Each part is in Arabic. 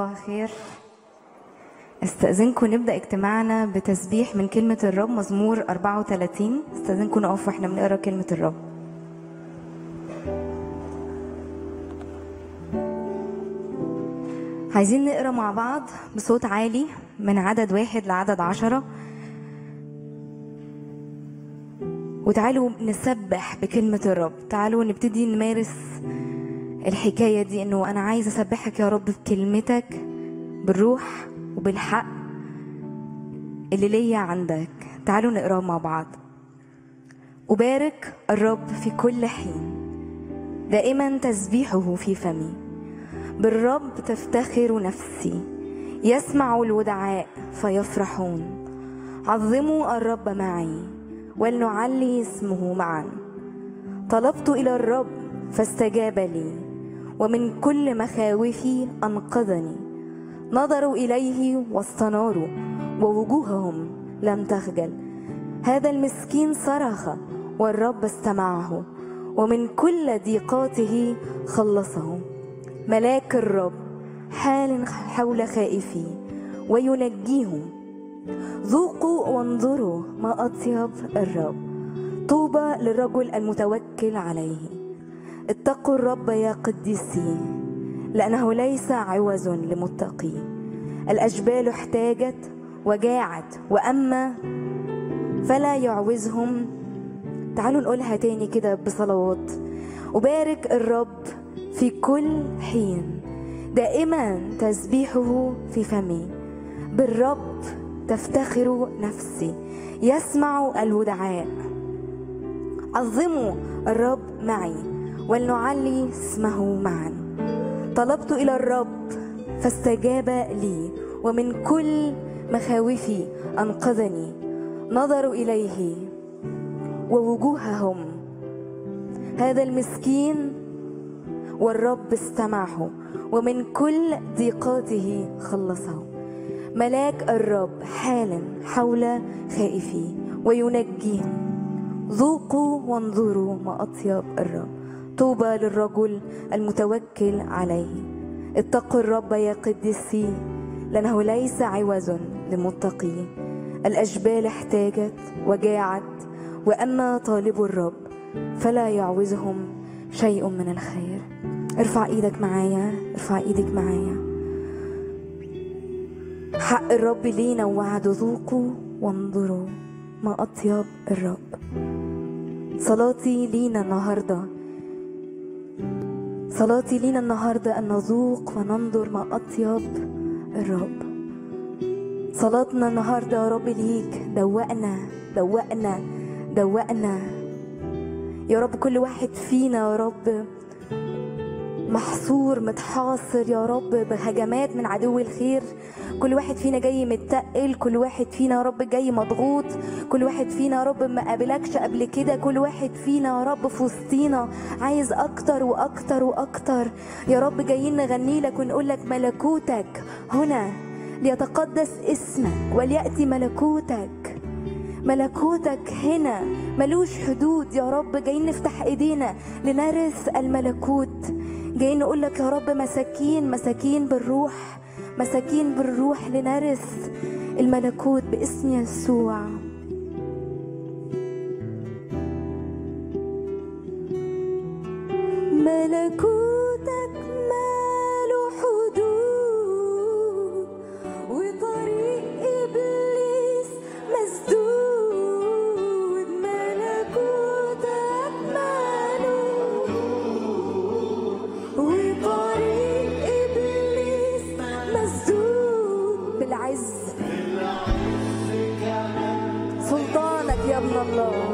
صباح الخير. استأذنكم نبدأ اجتماعنا بتسبيح من كلمة الرب مزمور 34 استأذنكم نقف وإحنا بنقرأ كلمة الرب. عايزين نقرأ مع بعض بصوت عالي من عدد واحد لعدد عشرة. وتعالوا نسبح بكلمة الرب. تعالوا نبتدي نمارس الحكاية دي إنه أنا عايز أسبحك يا رب بكلمتك بالروح وبالحق اللي ليا عندك. تعالوا نقراه مع بعض. أبارك الرب في كل حين دائما تسبيحه في فمي. بالرب تفتخر نفسي يسمع الودعاء فيفرحون. عظموا الرب معي ولنعلي اسمه معا. طلبت إلى الرب فاستجاب لي. ومن كل مخاوفي أنقذني. نظروا إليه واستناروا ووجوههم لم تخجل. هذا المسكين صرخ والرب استمعه ومن كل ضيقاته خلصه. ملاك الرب حال حول خائفي وينجيهم. ذوقوا وانظروا ما أطيب الرب. طوبى للرجل المتوكل عليه. اتقوا الرب يا قديسي لأنه ليس عوز لمتقي الأجبال احتاجت وجاعت وأما فلا يعوزهم. تعالوا نقولها تاني كده بصلوات. أبارك الرب في كل حين دائما تسبيحه في فمي. بالرب تفتخر نفسي يسمع الودعاء. عظموا الرب معي. ولنعلي اسمه معا. طلبت إلى الرب فاستجاب لي ومن كل مخاوفي أنقذني. نظروا إليه ووجوههم. هذا المسكين والرب استمعه ومن كل ضيقاته خلصه. ملاك الرب حال حول خائفي وينجيهم ذوقوا وانظروا ما أطيب الرب. طوبى للرجل المتوكل عليه. اتقوا الرب يا قديسي لأنه ليس عوز لمتقي الأجبال احتاجت وجاعت وأما طالب الرب فلا يعوزهم شيء من الخير. ارفع إيدك معايا ارفع إيدك معايا. حق الرب لينا ووعد ذوقوا وانظروا ما أطيب الرب. صلاتي لينا النهارده صلاتي لينا النهارده أن نذوق وننظر ما أطيب الرب. صلاتنا النهارده يا رب ليك. دوقنا دوقنا دوقنا. يا رب كل واحد فينا يا رب محصور متحاصر يا رب بهجمات من عدو الخير. كل واحد فينا جاي متقل كل واحد فينا يا رب جاي مضغوط. كل واحد فينا يا رب ما قابلكش قبل كده. كل واحد فينا يا رب في وسطينا عايز أكتر وأكتر وأكتر. يا رب جايين نغني لك ونقول لك ملكوتك هنا ليتقدس اسمك وليأتي ملكوتك. ملكوتك هنا ملوش حدود. يا رب جايين نفتح إيدينا لنرث الملكوت. جايين نقول لك يا رب مساكين مساكين بالروح مساكين بالروح لنرث الملكوت باسم يسوع. ملكوتك ماله حدود وطريق إبليس مسدود. سلطانك يا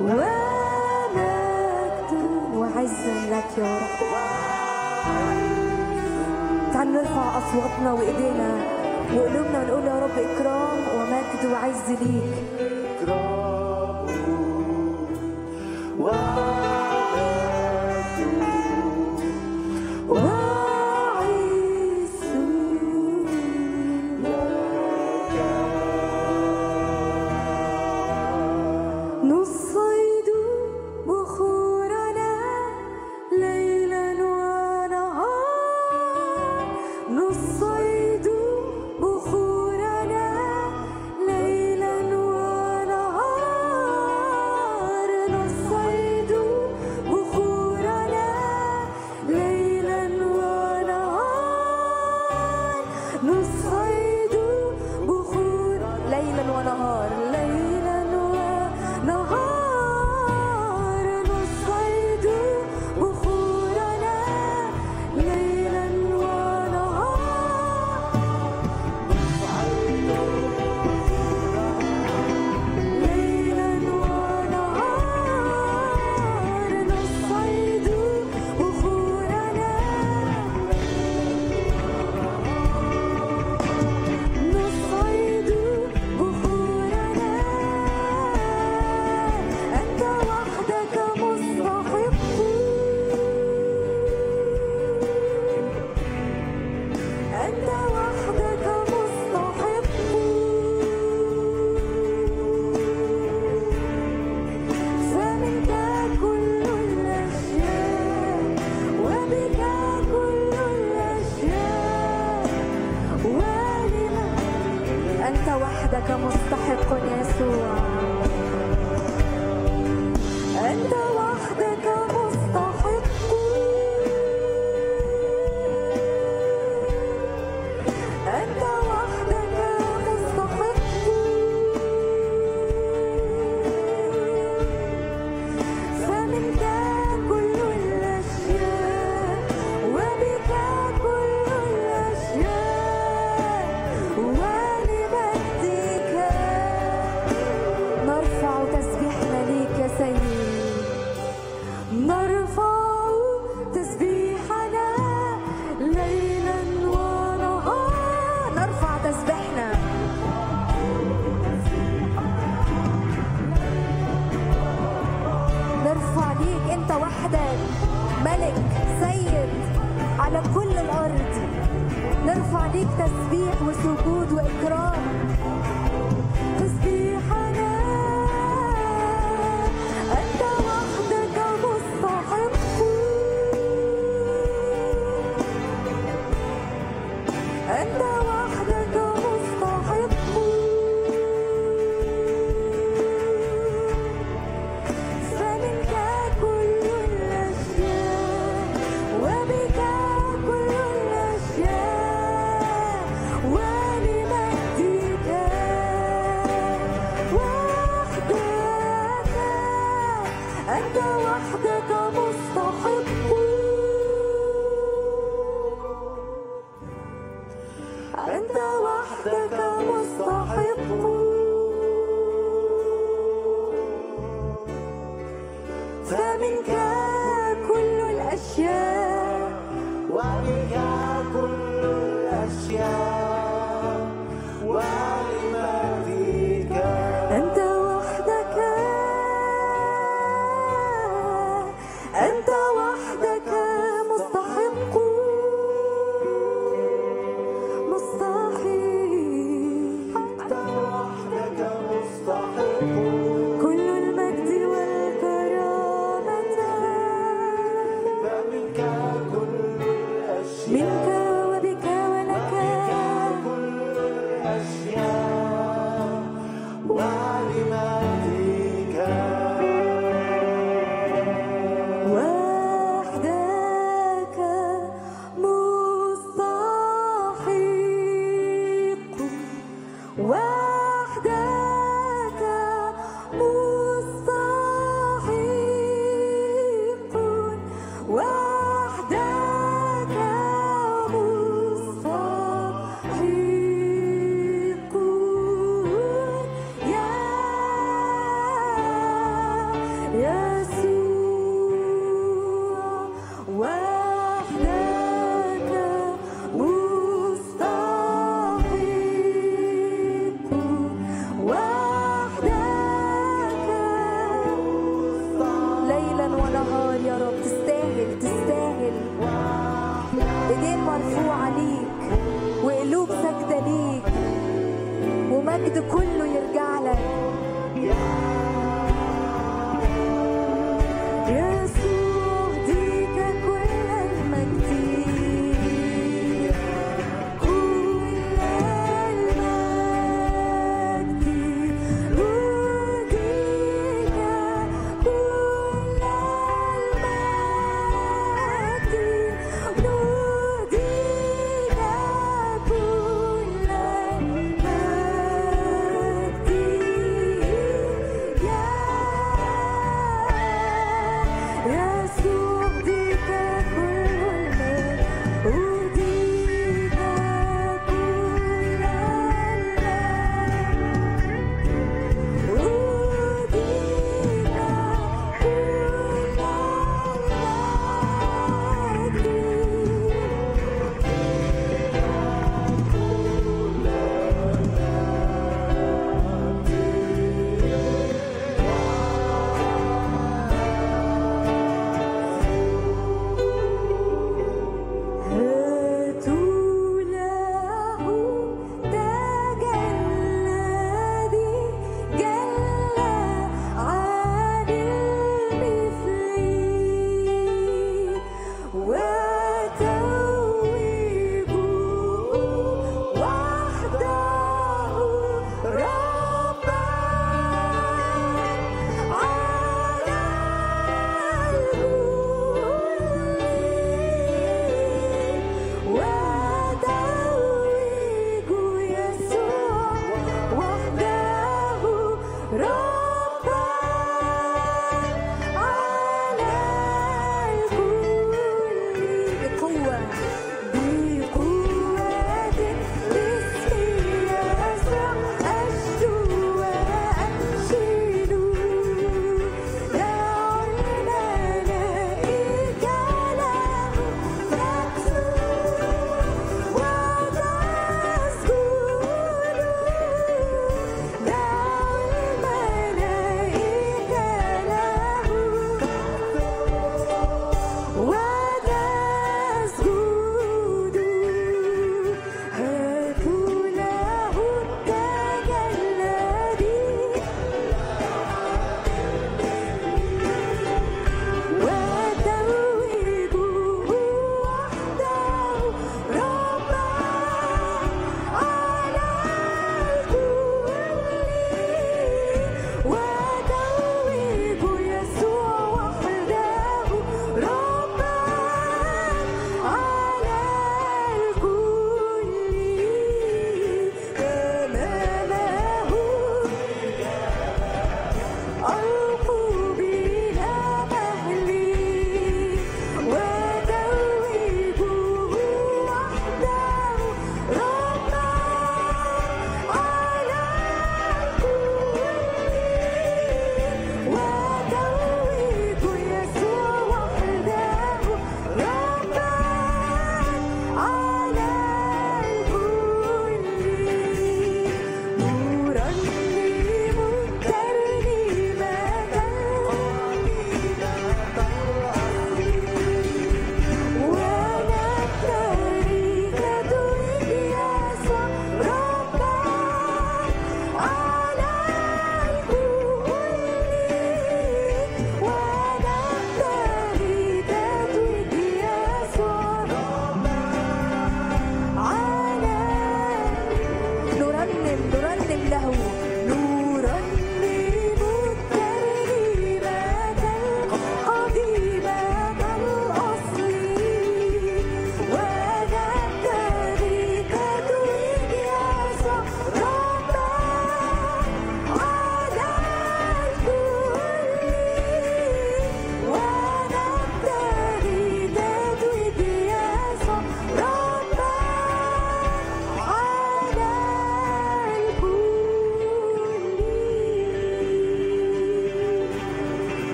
ومجد وعز لك يا رب. تعال نرفع أصواتنا وإيدينا وقلوبنا ونقول يا رب إكرام ومجد وعز ليك. اكرام وحدك مستحق. فمنك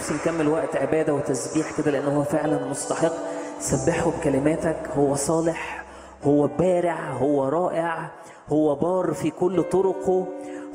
نفسي نكمل وقت عبادة وتسبيح كده لأنه هو فعلا مستحق. سبحوا بكلماتك. هو صالح هو بارع هو رائع هو بار في كل طرقه.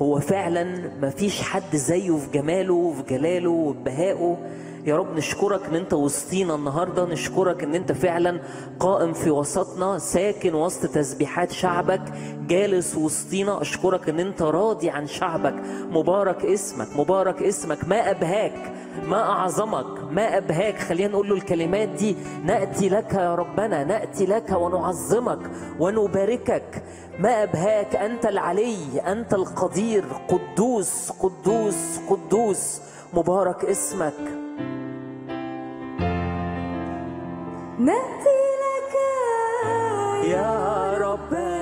هو فعلا مفيش حد زيه في جماله وفي جلاله وفي بهائه. يا رب نشكرك إن أنت وسطينا النهارده. نشكرك إن أنت فعلا قائم في وسطنا ساكن وسط تسبيحات شعبك جالس وسطينا. أشكرك إن أنت راضي عن شعبك. مبارك اسمك مبارك اسمك. ما أبهاك. ما أعظمك ما أبهاك. خلينا نقول له الكلمات دي نأتي لك يا ربنا نأتي لك ونعظمك ونباركك. ما أبهاك؟ أنت العلي أنت القدير. قدوس قدوس قدوس. مبارك اسمك. نأتي لك يا ربنا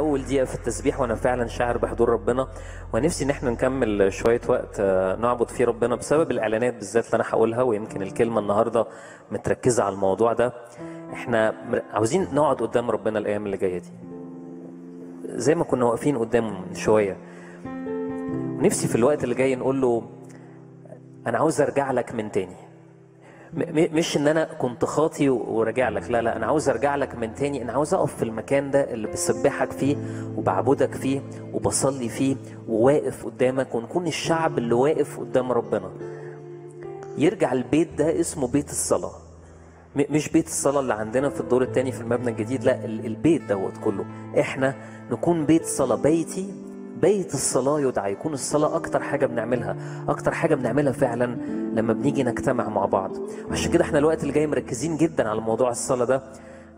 أول دقيقة في التسبيح وأنا فعلا شاعر بحضور ربنا ونفسي إن إحنا نكمل شوية وقت آه، نعبد فيه ربنا بسبب الإعلانات بالذات اللي أنا هقولها ويمكن الكلمة النهارده متركزة على الموضوع ده. إحنا عاوزين نقعد قدام ربنا الأيام اللي جاية دي. زي ما كنا واقفين قدامه من شوية. نفسي في الوقت اللي جاي نقول له أنا عاوز أرجع لك من تاني. مش إن أنا كنت خاطي وراجع لك لا لا أنا عاوز أرجع لك من تاني أنا عاوز أقف في المكان ده اللي بسبحك فيه وبعبدك فيه وبصلي فيه وواقف قدامك ونكون الشعب اللي واقف قدام ربنا. يرجع البيت ده اسمه بيت الصلاة. م- مش بيت الصلاة اللي عندنا في الدور التاني في المبنى الجديد لا ال- البيت دوت كله. إحنا نكون بيت صلاة بيتي بيت الصلاة يدعى يكون الصلاة أكتر حاجة بنعملها أكتر حاجة بنعملها فعلا لما بنيجي نجتمع مع بعض. وعشان كده إحنا الوقت اللي جاي مركزين جدا على موضوع الصلاة ده.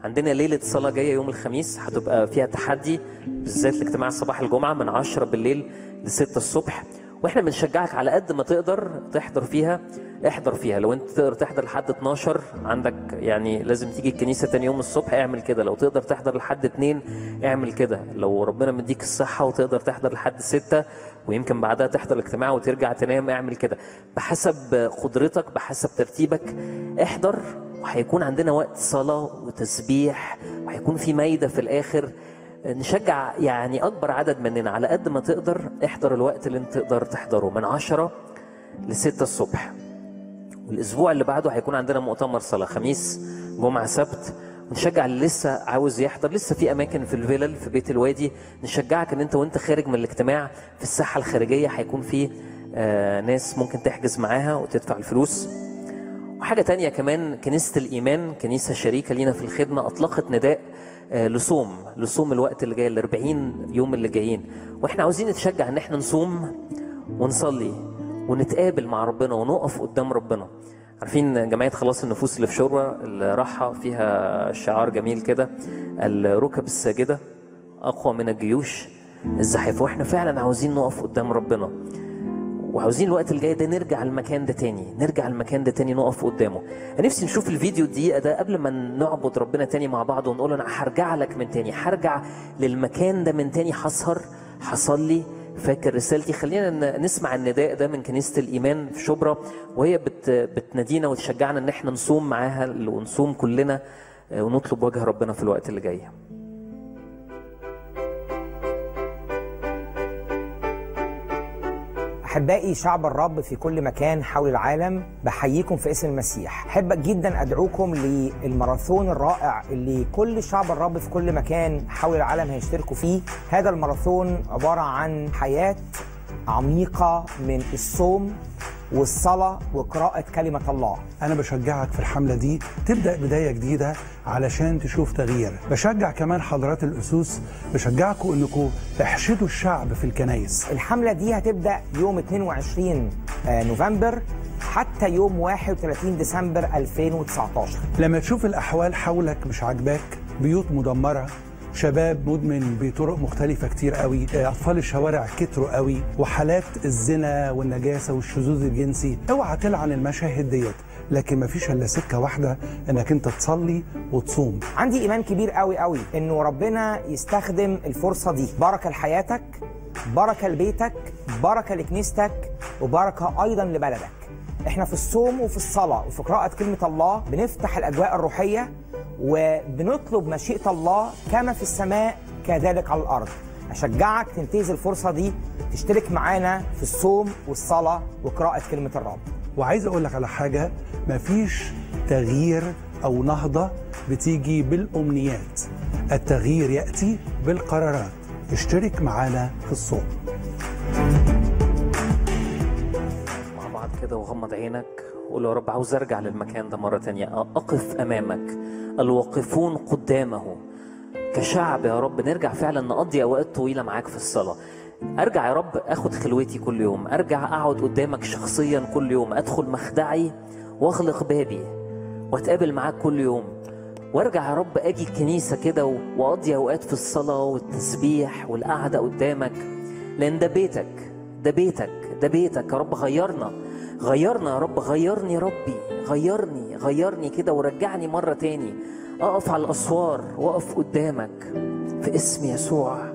عندنا ليلة صلاة جاية يوم الخميس هتبقى فيها تحدي بالذات الاجتماع صباح الجمعة من 10 بالليل ل 6 الصبح. وإحنا بنشجعك على قد ما تقدر تحضر فيها. احضر فيها. لو انت تقدر تحضر لحد 12 عندك يعني لازم تيجي الكنيسة تاني يوم الصبح اعمل كده. لو تقدر تحضر لحد 2 اعمل كده. لو ربنا مديك الصحة وتقدر تحضر لحد 6 ويمكن بعدها تحضر الاجتماع وترجع تنام اعمل كده. بحسب قدرتك بحسب ترتيبك احضر. وهيكون عندنا وقت صلاة وتسبيح وهيكون في مايده في الآخر. نشجع يعني أكبر عدد مننا على قد ما تقدر احضر الوقت اللي انت تقدر تحضره من عشرة لستة الصبح. والأسبوع اللي بعده هيكون عندنا مؤتمر صلاة خميس جمعة سبت. نشجع اللي لسه عاوز يحضر لسه في أماكن في الفيلل في بيت الوادي. نشجعك إن أنت وأنت خارج من الاجتماع في الساحة الخارجية هيكون في آه ناس ممكن تحجز معاها وتدفع الفلوس. وحاجة تانية كمان كنيسة الإيمان كنيسة شريكة لينا في الخدمة أطلقت نداء آه، لصوم لصوم الوقت اللي جاي ال 40 يوم اللي جايين. وإحنا عاوزين نتشجع إن إحنا نصوم ونصلي. ونتقابل مع ربنا ونقف قدام ربنا. عارفين جمعية خلاص النفوس اللي في شوربة اللي راحة فيها شعار جميل كده؟ الركب الساجدة أقوى من الجيوش الزحف. وإحنا فعلا عاوزين نقف قدام ربنا. وعاوزين الوقت الجاي ده نرجع المكان ده تاني نرجع المكان ده تاني نقف قدامه. أنا نفسي نشوف الفيديو الدقيقة ده قبل ما نعبد ربنا تاني مع بعض ونقول أنا هرجع لك من تاني هرجع للمكان ده من تاني. هسهر هصلي فاكر رسالتي. خلينا نسمع النداء ده من كنيسة الإيمان في شبرا وهي بت بتنادينا وتشجعنا إن إحنا نصوم معاها ونصوم كلنا آه، ونطلب وجه ربنا في الوقت اللي جاي. احبائي شعب الرب في كل مكان حول العالم بحييكم في اسم المسيح. احب جدا أدعوكم للماراثون الرائع اللي كل شعب الرب في كل مكان حول العالم هيشتركوا فيه. هذا الماراثون عبارة عن حياة عميقة من الصوم والصلاة وقراءة كلمة الله. أنا بشجعك في الحملة دي تبدأ بداية جديدة علشان تشوف تغيير. بشجع كمان حضرات الأسوس بشجعكم أنكم تحشدوا الشعب في الكنايس الحملة دي هتبدأ يوم 22 آه، نوفمبر حتى يوم 31 ديسمبر 2019 لما تشوف الأحوال حولك مش عاجباك بيوت مدمرة شباب مدمن بطرق مختلفة كتير قوي أطفال الشوارع كتروا قوي وحالات الزنا والنجاسة والشذوذ الجنسي. اوعى تلعن المشاهد ديت لكن مفيش إلا سكة واحدة إنك أنت تصلي وتصوم. عندي إيمان كبير قوي قوي إنه ربنا يستخدم الفرصة دي. بركة لحياتك بركة لبيتك بركة لكنيستك وبركة أيضا لبلدك. إحنا في الصوم وفي الصلاة وفي قراءة كلمة الله بنفتح الأجواء الروحية وبنطلب مشيئة الله كما في السماء كذلك على الأرض. أشجعك تنتهز الفرصة دي تشترك معانا في الصوم والصلاة وقراءة كلمة الرب. وعايز أقول لك على حاجة مفيش تغيير أو نهضة بتيجي بالأمنيات. التغيير يأتي بالقرارات. اشترك معانا في الصوم. مع بعض كده وغمض عينك. وقول يا رب عاوز أرجع للمكان ده مرة تانية. أقف أمامك. الواقفون قدامه. كشعب يا رب نرجع فعلا نقضي أوقات طويلة معاك في الصلاة. أرجع يا رب آخد خلوتي كل يوم. أرجع أقعد قدامك شخصيا كل يوم. أدخل مخدعي وأغلق بابي. وأتقابل معاك كل يوم. وأرجع يا رب أجي الكنيسة كده وأقضي أوقات في الصلاة والتسبيح والقعدة قدامك. لأن ده بيتك. ده بيتك. ده بيتك يا رب غيرنا غيرنا يا رب غيرني ربي غيرني غيرني كده ورجعني مرة تاني أقف على الأسوار وأقف قدامك في اسم يسوع.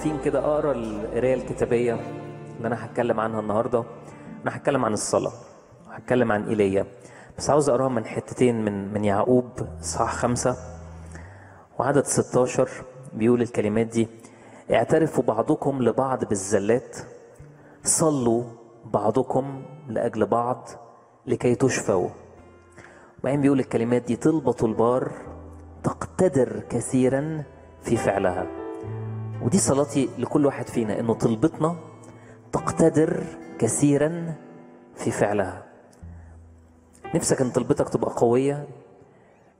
واقفين كده أقرأ القراية الكتابية اللي أنا هتكلم عنها النهارده. أنا هتكلم عن الصلاة هتكلم عن إيليا. بس عاوز أقراها من حتتين من من يعقوب اصحاح خمسة وعدد 16 بيقول الكلمات دي اعترفوا بعضكم لبعض بالزلات صلوا بعضكم لأجل بعض لكي تشفوا. وبعدين بيقول الكلمات دي طلبة البار تقتدر كثيرا في فعلها. ودي صلاتي لكل واحد فينا إنه طلبتنا تقتدر كثيرا في فعلها. نفسك إن طلبتك تبقى قوية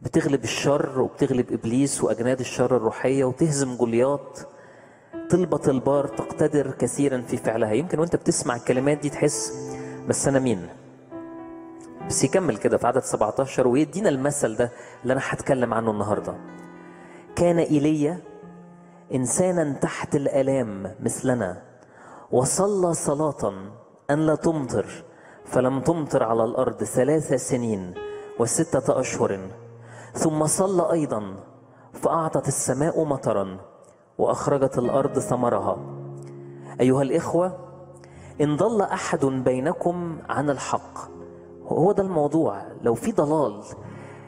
بتغلب الشر وبتغلب إبليس وأجناد الشر الروحية وتهزم جولياط طلبة البار تقتدر كثيرا في فعلها. يمكن وأنت بتسمع الكلمات دي تحس بس أنا مين؟ بس يكمل كده في عدد 17 ويدينا المثل ده اللي أنا هتكلم عنه النهارده. كان إيليا إنسانا تحت الآلام مثلنا. وصلى صلاة أن لا تمطر فلم تمطر على الأرض ثلاث سنين وستة أشهر. ثم صلى أيضا فأعطت السماء مطرا وأخرجت الأرض ثمرها. أيها الإخوة إن ضل أحد بينكم عن الحق هو ده الموضوع. لو في ضلال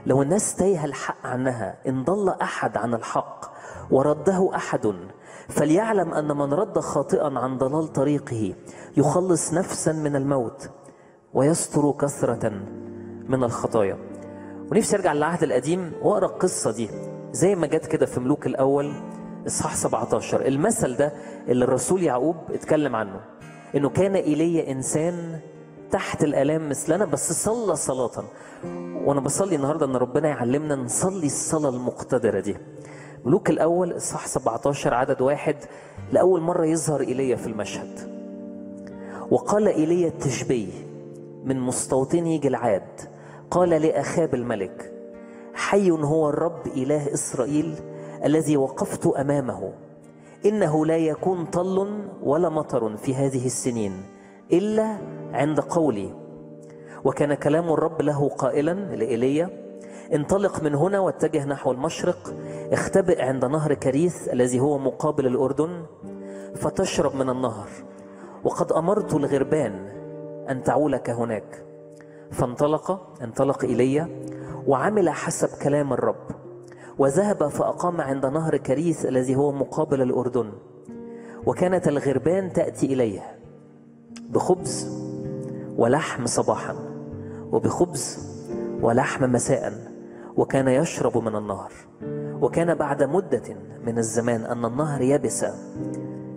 لو الناس تايهة الحق عنها إن ضل أحد عن الحق ورده أحد فليعلم أن من رد خاطئا عن ضلال طريقه يخلص نفسا من الموت ويستر كثرة من الخطايا. ونفسي أرجع للعهد القديم وأقرأ القصة دي زي ما جت كده في ملوك الأول إصحاح 17 المثل ده اللي الرسول يعقوب اتكلم عنه إنه كان ايليا إنسان تحت الآلام مثلنا بس صلى صلاة. وأنا بصلي النهارده إن ربنا يعلمنا نصلي الصلاة المقتدرة دي. ملوك الأول إصحاح 17 عدد واحد لأول مرة يظهر إيليا في المشهد. وقال إيليا التشبي من مستوطني جلعاد قال لأخاب الملك حي هو الرب إله إسرائيل الذي وقفت أمامه. إنه لا يكون طل ولا مطر في هذه السنين إلا عند قولي. وكان كلام الرب له قائلا لإيليا انطلق من هنا واتجه نحو المشرق اختبئ عند نهر كريث الذي هو مقابل الأردن فتشرب من النهر. وقد أمرت الغربان أن تعولك هناك. فانطلق انطلق ايليا وعمل حسب كلام الرب. وذهب فأقام عند نهر كريث الذي هو مقابل الأردن. وكانت الغربان تأتي إليه بخبز ولحم صباحا وبخبز ولحم مساء. وكان يشرب من النهر وكان بعد مدة من الزمان أن النهر يبس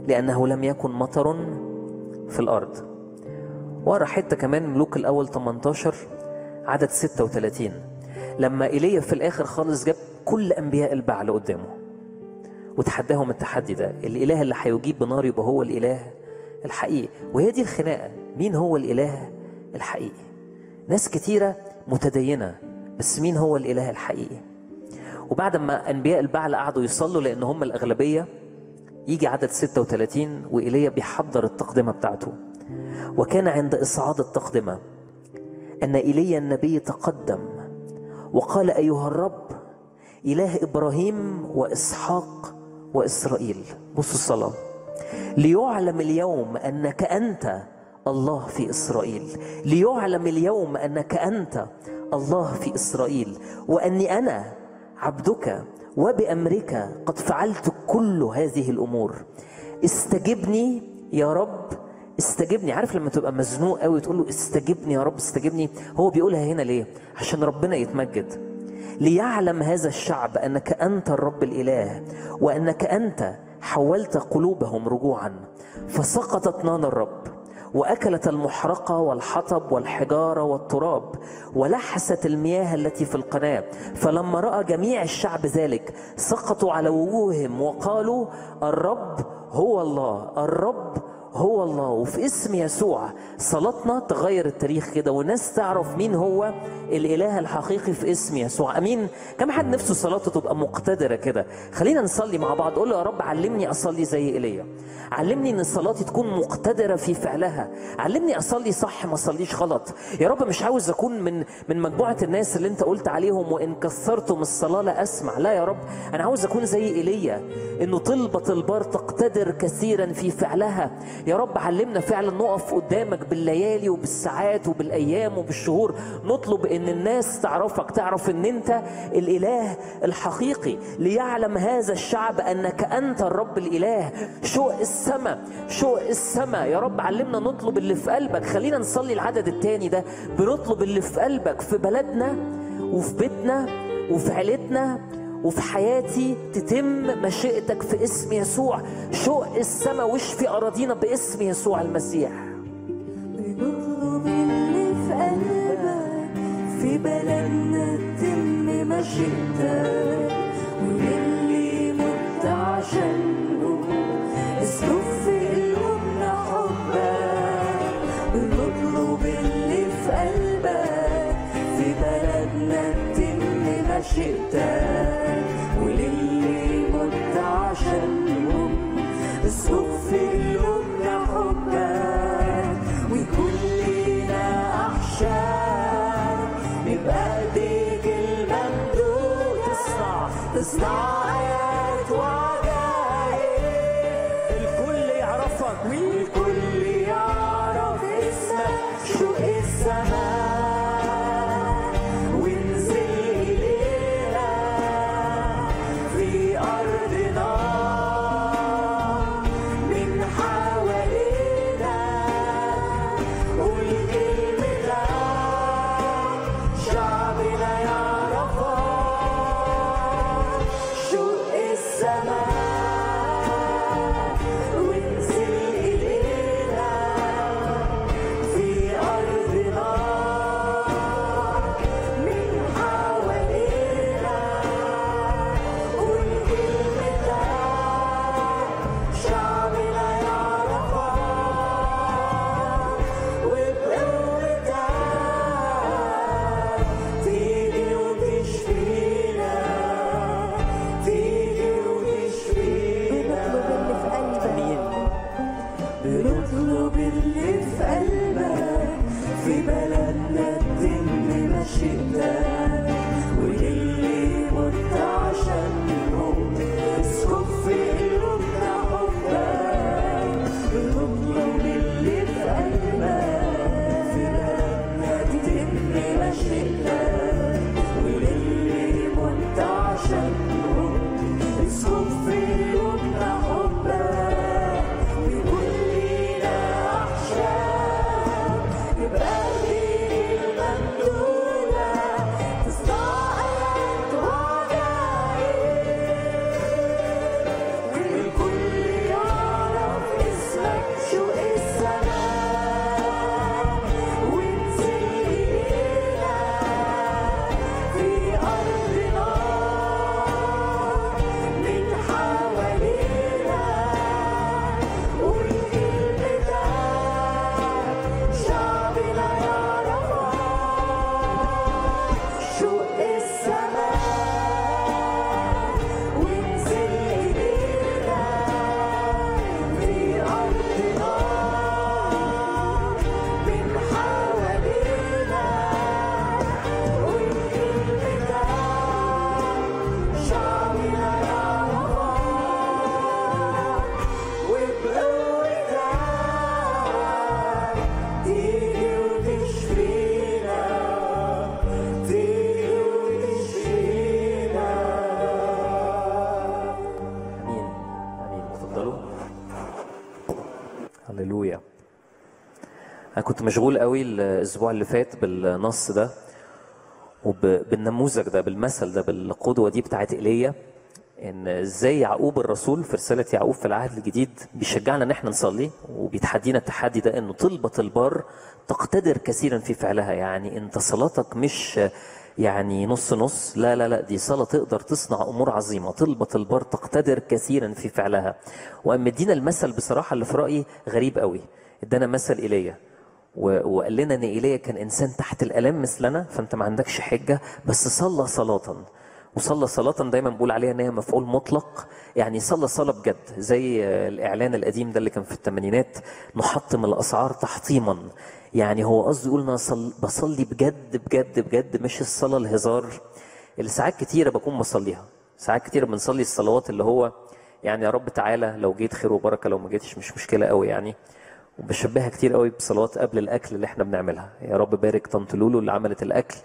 لأنه لم يكن مطر في الأرض. وأرى حتة كمان ملوك الأول 18 عدد 36 لما إيليا في الآخر خالص جاب كل أنبياء البعل قدامه وتحداهم التحدي ده الإله اللي هيجيب بنار يبقى هو الإله الحقيقي. وهي دي الخناقة مين هو الإله الحقيقي؟ ناس كتيرة متدينة بس مين هو الإله الحقيقي؟ وبعد ما أنبياء البعل قعدوا يصلوا لأن هم الأغلبية يجي عدد 36 وإيليا بيحضر التقدمة بتاعته. وكان عند إصعاد التقدمة أن إيليا النبي تقدم وقال أيها الرب إله إبراهيم وإسحاق وإسرائيل. بصوا الصلاة. ليعلم اليوم أنك أنت الله في إسرائيل. ليعلم اليوم أنك أنت الله في إسرائيل وأني أنا عبدك وبأمرك قد فعلت كل هذه الأمور. استجبني يا رب استجبني. عارف لما تبقى مزنوق قوي تقول له استجبني يا رب استجبني؟ هو بيقولها هنا ليه؟ عشان ربنا يتمجد. ليعلم هذا الشعب أنك أنت الرب الإله وأنك أنت حولت قلوبهم رجوعا فسقطت نار الرب. وأكلت المحرقة والحطب والحجارة والتراب ولحست المياه التي في القناة فلما رأى جميع الشعب ذلك سقطوا على وجوههم وقالوا الرب هو الله الرب هو الله وفي اسم يسوع. صلاتنا تغير التاريخ كده والناس تعرف مين هو الإله الحقيقي في اسم يسوع. أمين؟ كم حد نفسه صلاته تبقى مقتدرة كده؟ خلينا نصلي مع بعض. قول يا رب علمني أصلي زي إيليا. علمني إن صلاتي تكون مقتدرة في فعلها. علمني أصلي صح ما أصليش غلط. يا رب مش عاوز أكون من من مجموعة الناس اللي أنت قلت عليهم وإن كثرتم الصلاة لا أسمع. لا يا رب أنا عاوز أكون زي إيليا إنه طلبة البار تقتدر كثيرا في فعلها. يا رب علمنا فعلا نقف قدامك بالليالي وبالساعات وبالأيام وبالشهور نطلب إن الناس تعرفك تعرف إن أنت الإله الحقيقي ليعلم هذا الشعب أنك أنت الرب الإله. شوق السماء شوق السماء. يا رب علمنا نطلب اللي في قلبك. خلينا نصلي العدد التاني ده. بنطلب اللي في قلبك في بلدنا وفي بيتنا وفي عيلتنا وفي حياتي تتم مشيئتك في اسم يسوع. شوق السماء واشفي أراضينا باسم يسوع المسيح. في في بلدنا تتم مشيئتك. مشغول قوي الأسبوع اللي فات بالنص ده وبالنموذج ده بالمثل ده بالقدوة دي بتاعت إيليا إن إزاي يعقوب الرسول في رسالة يعقوب في العهد الجديد بيشجعنا إن إحنا نصلي وبيتحدينا التحدي ده إنه طلبة البار تقتدر كثيرا في فعلها. يعني أنت صلاتك مش يعني نص نص لا لا لا دي صلاة تقدر تصنع أمور عظيمة. طلبة البر تقتدر كثيرا في فعلها. وقام مدينا المثل بصراحة اللي في رأيي غريب قوي. ادانا مثل إيليا. وقال لنا إن إيليا كان إنسان تحت الالام مثلنا فأنت ما عندكش حجة بس صلى صلاة. وصلى صلاة دايما بقول عليها إن هي مفعول مطلق. يعني صلى صلاة بجد زي الإعلان القديم ده اللي كان في الثمانينات نحطم الأسعار تحطيما. يعني هو قصده يقول أنا صل- بصلي بجد بجد بجد مش الصلاة الهزار. اللي ساعات كتيرة بكون بصليها. ساعات كتيرة بنصلي الصلوات اللي هو يعني يا رب تعالى لو جيت خير وبركة لو ما جيتش مش مشكلة قوي يعني. وبشبهها كتير قوي بصلوات قبل الأكل اللي إحنا بنعملها. يا رب بارك طنط لولو اللي عملت الأكل.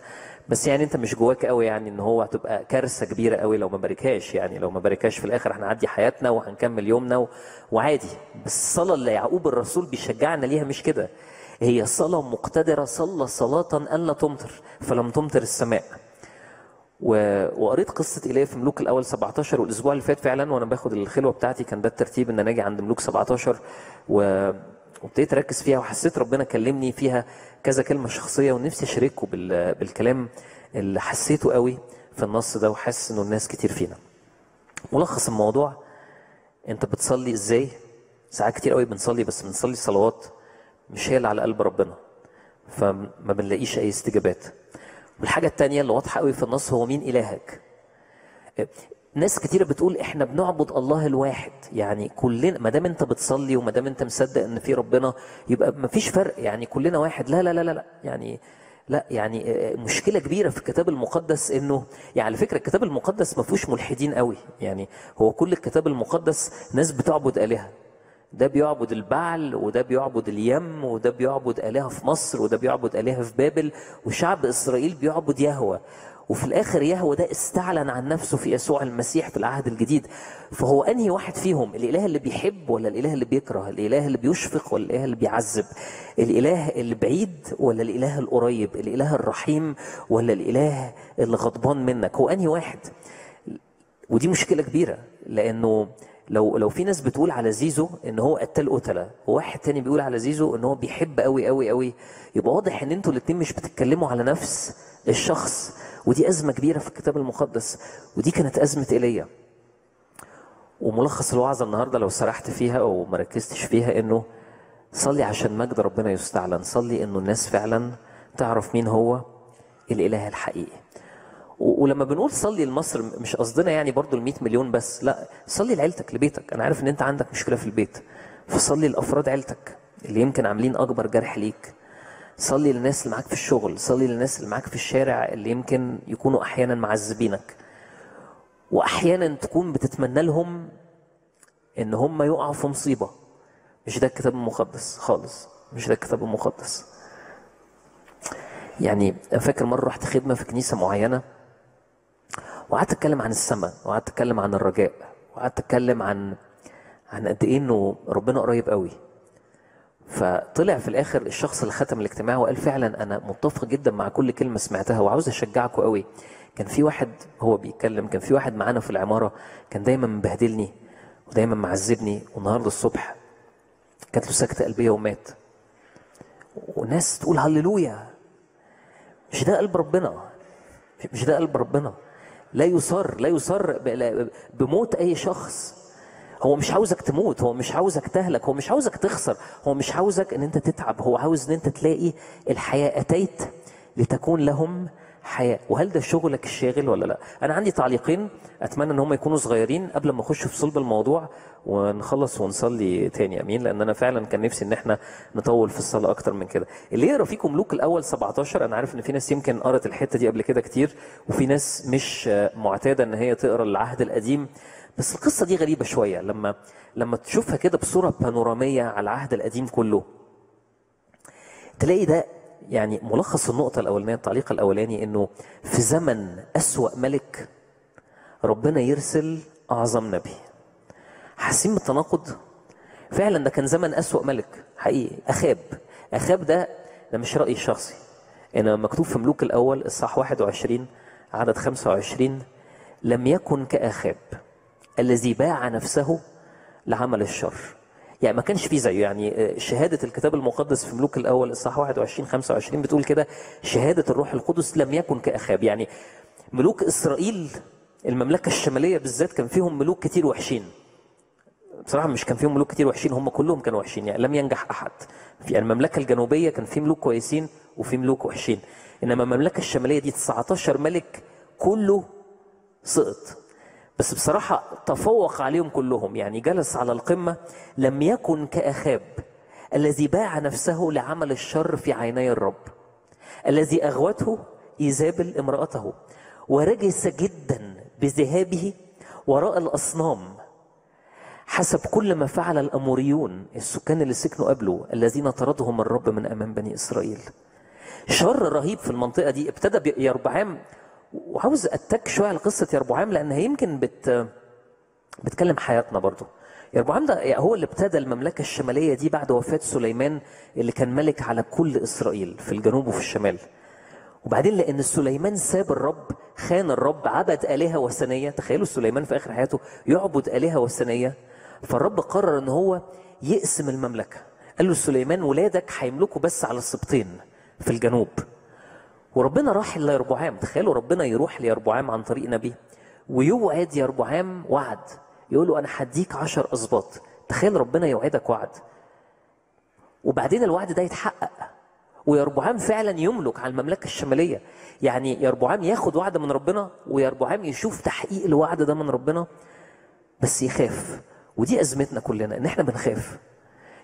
بس يعني انت مش جواك قوي يعني إن هو هتبقى كارثة كبيرة قوي لو ما باركهاش. يعني لو ما باركهاش في الآخر هنعدي حياتنا وهنكمل يومنا و... وعادي. بس الصلاه اللي يعقوب الرسول بيشجعنا ليها مش كده. هي صلاة مقتدرة صلى صلاة أن لا تمطر فلم تمطر السماء. و... وقريت قصة ايليا في ملوك الأول 17 والأسبوع اللي فات فعلا وأنا باخد الخلوة بتاعتي كان ده الترتيب إن أنا أجي عند ملوك 17 و... وابتديت اركز فيها وحسيت ربنا كلمني فيها كذا كلمة شخصية ونفسي أشارككم بال... بالكلام اللي حسيته قوي في النص ده وحاسس إنه الناس كتير فينا. ملخص الموضوع أنت بتصلي إزاي؟ ساعات كتير قوي بنصلي بس بنصلي صلوات مش هي اللي على قلب ربنا فما بنلاقيش أي استجابات. والحاجة التانية اللي واضحة قوي في النص هو مين إلهك؟ ناس كتيرة بتقول إحنا بنعبد الله الواحد. يعني كلنا ما دام أنت بتصلي وما دام أنت مصدق إن في ربنا يبقى ما فيش فرق. يعني كلنا واحد. لا لا لا لا, لا. يعني لا يعني آه، مشكلة كبيرة في الكتاب المقدس إنه يعني على فكرة الكتاب المقدس ما فيهوش ملحدين قوي. يعني هو كل الكتاب المقدس ناس بتعبد آلهة. ده بيعبد البعل وده بيعبد اليم وده بيعبد آلهة في مصر وده بيعبد آلهة في بابل وشعب إسرائيل بيعبد يهوة. وفي الآخر يهوه ده استعلن عن نفسه في يسوع المسيح في العهد الجديد. فهو أنهي واحد فيهم؟ الإله اللي بيحب ولا الإله اللي بيكره؟ الإله اللي بيشفق ولا الإله اللي بيعذب؟ الإله اللي بعيد ولا الإله القريب؟ الإله الرحيم ولا الإله اللي غضبان منك؟ هو أنهي واحد؟ ودي مشكلة كبيرة لأنه لو لو في ناس بتقول على زيزو إن هو قتال قتلة وواحد تاني بيقول على زيزو إن هو بيحب قوي قوي قوي يبقى واضح إن أنتوا الاتنين مش بتتكلموا على نفس الشخص. ودي أزمة كبيرة في الكتاب المقدس ودي كانت أزمة إيليا. وملخص الوعظة النهارده لو سرحت فيها أو ما ركزتش فيها إنه صلي عشان مجد ربنا يستعلن. صلي إنه الناس فعلا تعرف مين هو الإله الحقيقي. ولما بنقول صلي لمصر مش قصدنا يعني برضو ال 100 مليون بس لا صلي لعيلتك لبيتك. أنا عارف إن أنت عندك مشكلة في البيت فصلي لأفراد عيلتك اللي يمكن عاملين أكبر جرح ليك. صلي للناس اللي معاك في الشغل صلي للناس اللي معاك في الشارع اللي يمكن يكونوا أحيانا معذبينك. وأحيانا تكون بتتمنى لهم إن هم يقعوا في مصيبة. مش ده الكتاب المقدس خالص مش ده الكتاب المقدس. يعني فاكر مرة رحت خدمة في كنيسة معينة وقعدت أتكلم عن السماء وقعدت أتكلم عن الرجاء وقعدت أتكلم عن عن قد إيه إنه ربنا قريب قوي. فطلع في الآخر الشخص اللي ختم الاجتماع وقال فعلا أنا متفق جدا مع كل كلمة سمعتها وعاوز أشجعكم قوي. كان في واحد هو بيتكلم كان في واحد معانا في العمارة كان دايما مبهدلني ودايما معذبني. والنهاردة الصبح جات له سكتة قلبية ومات. وناس تقول هللويا. مش ده قلب ربنا؟ مش ده قلب ربنا. لا يصر لا يصر بموت أي شخص. هو مش عاوزك تموت هو مش عاوزك تهلك هو مش عاوزك تخسر هو مش عاوزك إن أنت تتعب هو عاوز إن أنت تلاقي الحياة أتيت لتكون لهم حياة. وهل ده شغلك الشاغل ولا لأ؟ أنا عندي تعليقين أتمنى إن هم يكونوا صغيرين قبل ما أخش في صلب الموضوع ونخلص ونصلي تاني آمين؟ لأن أنا فعلا كان نفسي إن إحنا نطول في الصلاة أكتر من كده. اللي يقرأ فيكم لوك الأول 17 أنا عارف إن في ناس يمكن قرت الحتة دي قبل كده كتير وفي ناس مش معتادة إن هي تقرأ العهد القديم بس القصة دي غريبة شوية. لما لما تشوفها كده بصورة بانورامية على العهد القديم كله تلاقي ده يعني ملخص النقطة الأولانية التعليق الأولاني إنه في زمن أسوأ ملك ربنا يرسل أعظم نبي. حاسين بالتناقض؟ فعلا ده كان زمن أسوأ ملك حقيقي. أخاب. أخاب ده ده مش رأيي الشخصي. إنما مكتوب في ملوك الأول الصح 21 عدد 25 لم يكن كأخاب. الذي باع نفسه لعمل الشر. يعني ما كانش فيه زيه. يعني آه، شهادة الكتاب المقدس في ملوك الأول إصحاح 21 25 بتقول كده شهادة الروح القدس لم يكن كأخاب. يعني ملوك إسرائيل المملكة الشمالية بالذات كان فيهم ملوك كتير وحشين. بصراحة مش كان فيهم ملوك كتير وحشين هم كلهم كانوا وحشين. يعني لم ينجح أحد. في المملكة الجنوبية كان في ملوك كويسين وفي ملوك وحشين. إنما المملكة الشمالية دي 19 ملك كله سقط. بس بصراحة تفوق عليهم كلهم. يعني جلس على القمة لم يكن كأخاب الذي باع نفسه لعمل الشر في عيني الرب الذي أغوته إيزابل امرأته ورجس جدا بذهابه وراء الأصنام حسب كل ما فعل الأموريون السكان اللي سكنوا قبله الذين طردهم الرب من أمام بني إسرائيل. شر رهيب في المنطقة دي. ابتدى بيربعام وعاوز أتك شوية على قصة يربعام لأنها يمكن بت بتكلم حياتنا برضو. يربعام ده هو اللي ابتدى المملكة الشمالية دي بعد وفاة سليمان اللي كان ملك على كل إسرائيل في الجنوب وفي الشمال. وبعدين لأن سليمان ساب الرب خان الرب عبد آلهة وثنية. تخيلوا سليمان في آخر حياته يعبد آلهة وثنية. فالرب قرر إن هو يقسم المملكة. قال له سليمان ولادك هيملكوا بس على السبطين في الجنوب. وربنا راح ليربعام. تخيلوا ربنا يروح ليربعام عن طريق نبي ويوعد يربعام وعد. يقول له أنا هديك عشر أسباط. تخيل ربنا يوعدك وعد. وبعدين الوعد ده يتحقق. ويربعام فعلا يملك على المملكة الشمالية. يعني يربعام ياخد وعد من ربنا ويربعام يشوف تحقيق الوعد ده من ربنا. بس يخاف. ودي أزمتنا كلنا إن إحنا بنخاف.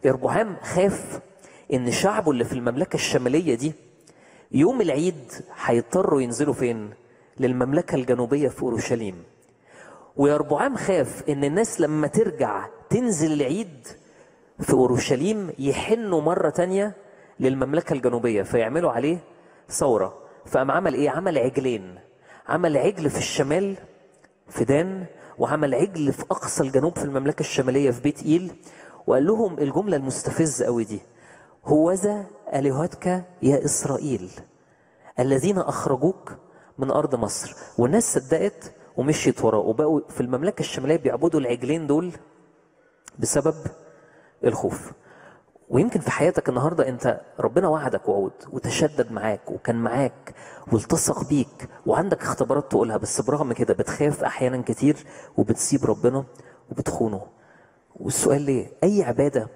يربعام خاف إن شعبه اللي في المملكة الشمالية دي يوم العيد هيضطروا ينزلوا فين؟ للمملكة الجنوبية في أورشليم. ويربعام خاف إن الناس لما ترجع تنزل العيد في أورشليم يحنوا مرة تانية للمملكة الجنوبية فيعملوا عليه ثورة. فقام عمل إيه؟ عمل عجلين. عمل عجل في الشمال في دان وعمل عجل في أقصى الجنوب في المملكة الشمالية في بيت إيل. وقال لهم الجملة المستفزة قوي دي هوذا الهتك يا إسرائيل الذين أخرجوك من أرض مصر. والناس صدقت ومشيت وراه وبقوا في المملكة الشمالية بيعبدوا العجلين دول بسبب الخوف. ويمكن في حياتك النهارده أنت ربنا وعدك وعود وتشدد معاك وكان معاك والتصق بيك وعندك اختبارات تقولها بس برغم كده بتخاف أحيانا كتير وبتسيب ربنا وبتخونه. والسؤال ليه؟ أي عبادة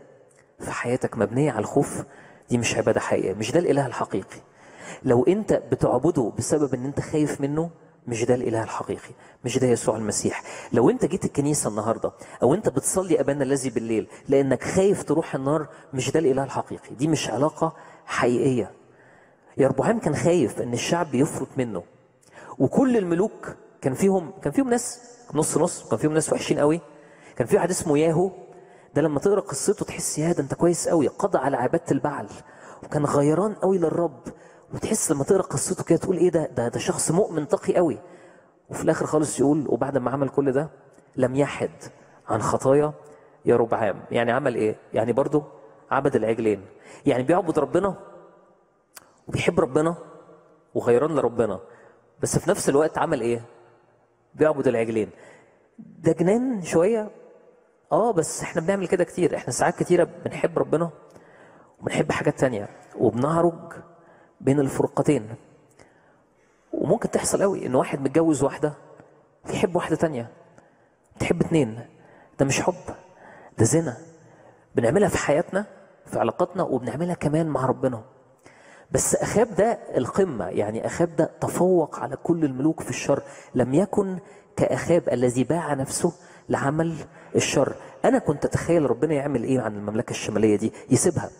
في حياتك مبنية على الخوف دي مش عبادة حقيقية مش ده الإله الحقيقي. لو أنت بتعبده بسبب إن أنت خايف منه مش ده الإله الحقيقي مش ده يسوع المسيح. لو أنت جيت الكنيسة النهارده أو أنت بتصلي أبانا الذي بالليل لأنك خايف تروح النار مش ده الإله الحقيقي. دي مش علاقة حقيقية. يربعام كان خايف إن الشعب يفرط منه. وكل الملوك كان فيهم كان فيهم ناس نص نص كان فيهم ناس وحشين قوي. كان في واحد اسمه ياهو ده لما تقرأ قصته تحس يا ده انت كويس قوي قضى على عبادة البعل وكان غيران قوي للرب. وتحس لما تقرأ قصته كده تقول إيه ده؟ ده ده شخص مؤمن تقي قوي. وفي الآخر خالص يقول وبعد ما عمل كل ده لم يحد عن خطايا يا ربعام يعني عمل إيه؟ يعني برضه عبد العجلين. يعني بيعبد ربنا وبيحب ربنا وغيران لربنا بس في نفس الوقت عمل إيه؟ بيعبد العجلين. ده جنان شوية آه بس إحنا بنعمل كده كتير. إحنا ساعات كتيرة بنحب ربنا وبنحب حاجات تانية وبنعرج بين الفرقتين. وممكن تحصل قوي إن واحد متجوز واحدة يحب واحدة تانية تحب اتنين. ده مش حب ده زنا. بنعملها في حياتنا في علاقاتنا وبنعملها كمان مع ربنا. بس أخاب ده القمة يعني أخاب ده تفوق على كل الملوك في الشر. لم يكن كأخاب الذي باع نفسه لعمل الشر. أنا كنت أتخيل ربنا يعمل إيه عن المملكة الشمالية دي؟ يسيبها.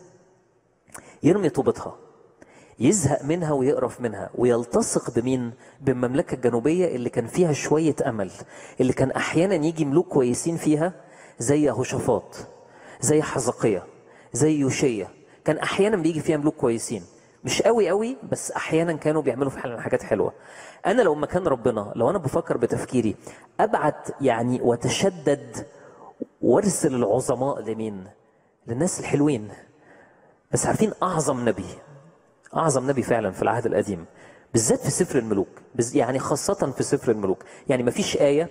يرمي طوبتها. يزهق منها ويقرف منها. ويلتصق بمين؟ بالمملكة الجنوبية اللي كان فيها شوية أمل. اللي كان أحيانا يجي ملوك كويسين فيها زي يهوشافاط زي حزقية زي يوشية. كان أحيانا بيجي فيها ملوك كويسين. مش قوي قوي بس أحيانا كانوا بيعملوا فعلا حاجات حلوة. أنا لو مكان ربنا لو أنا بفكر بتفكيري أبعت يعني وتشدد وارسل العظماء لمين؟ للناس الحلوين. بس عارفين أعظم نبي أعظم نبي فعلا في العهد القديم بالذات في سفر الملوك يعني خاصة في سفر الملوك. يعني ما فيش آية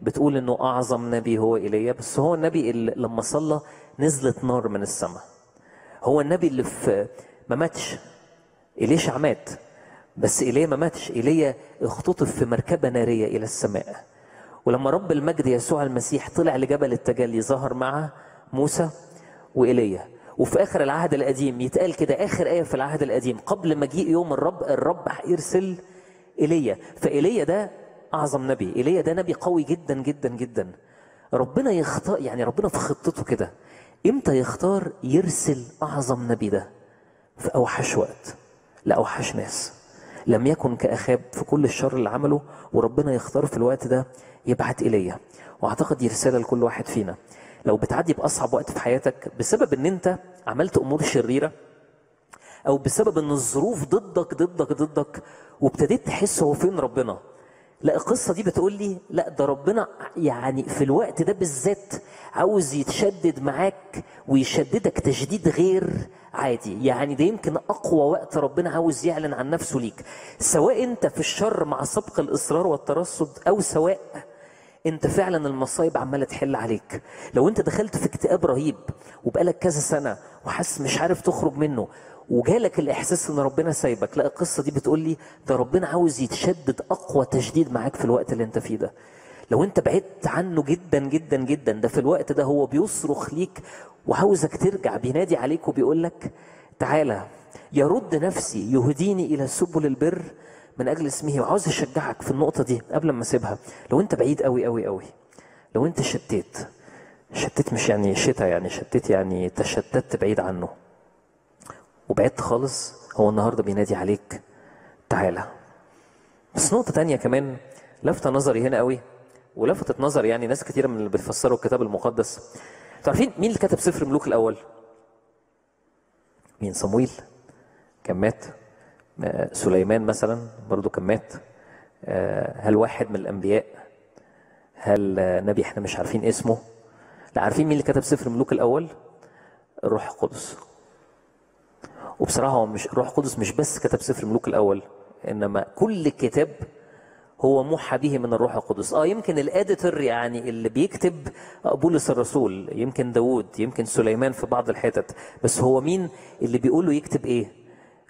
بتقول إنه أعظم نبي هو إيليا بس هو النبي اللي لما صلى نزلت نار من السماء. هو النبي اللي في ما ماتش إليشع مات بس إيليا ما ماتش إيليا اختطف في مركبة نارية إلى السماء. ولما رب المجد يسوع المسيح طلع لجبل التجلي ظهر مع موسى وإيليا. وفي آخر العهد القديم يتقال كده آخر آية في العهد القديم قبل مجيء يوم الرب الرب هيرسل إيليا. فإيليا ده أعظم نبي. إيليا ده نبي قوي جدا جدا جدا. ربنا يختار يعني ربنا في خطته كده إمتى يختار يرسل أعظم نبي ده؟ في أوحش وقت لأوحش ناس. لم يكن كأخاب في كل الشر اللي عمله وربنا يختار في الوقت ده يبعت إليا. وأعتقد دي رسالة لكل واحد فينا. لو بتعدي بأصعب وقت في حياتك بسبب إن أنت عملت أمور شريرة أو بسبب إن الظروف ضدك ضدك ضدك وابتديت تحس هو فين ربنا لا القصة دي بتقول لي لا ده ربنا يعني في الوقت ده بالذات عاوز يتشدد معاك ويشددك تشديد غير عادي. يعني ده يمكن أقوى وقت ربنا عاوز يعلن عن نفسه ليك. سواء أنت في الشر مع سبق الإصرار والترصد أو سواء أنت فعلا المصايب عمالة تحل عليك. لو أنت دخلت في اكتئاب رهيب وبقالك كذا سنة وحاسس مش عارف تخرج منه وجالك الإحساس إن ربنا سايبك. لا القصة دي بتقول لي ده ربنا عاوز يتشدد أقوى تشديد معاك في الوقت اللي أنت فيه ده. لو أنت بعدت عنه جدا جدا جدا ده في الوقت ده هو بيصرخ ليك وعاوزك ترجع بينادي عليك وبيقول لك تعالى يرد نفسي يهديني إلى سبل البر من أجل اسمه. وعاوز أشجعك في النقطة دي قبل ما أسيبها. لو أنت بعيد قوي قوي قوي لو أنت شتيت شتيت مش يعني شتا يعني شتيت يعني تشتت بعيد عنه. وبعدت خالص هو النهارده بينادي عليك تعالى. بس نقطة تانية كمان لفتة نظري هنا قوي ولفتت نظر يعني ناس كتيرة من اللي بيفسروا الكتاب المقدس. أنتوا عارفين مين اللي كتب سفر ملوك الأول؟ مين؟ صمويل. كان مات. آه، سليمان مثلا برضو كان مات. آه، هل واحد من الأنبياء؟ هل نبي إحنا مش عارفين اسمه؟ لا عارفين مين اللي كتب سفر ملوك الأول؟ الروح القدس. وبصراحة هو مش الروح القدس مش بس كتب سفر الملوك الأول إنما كل كتاب هو موحى به من الروح القدس. آه يمكن الاديتور يعني اللي بيكتب بولس الرسول يمكن داوود يمكن سليمان في بعض الحتت. بس هو مين اللي بيقول له يكتب إيه؟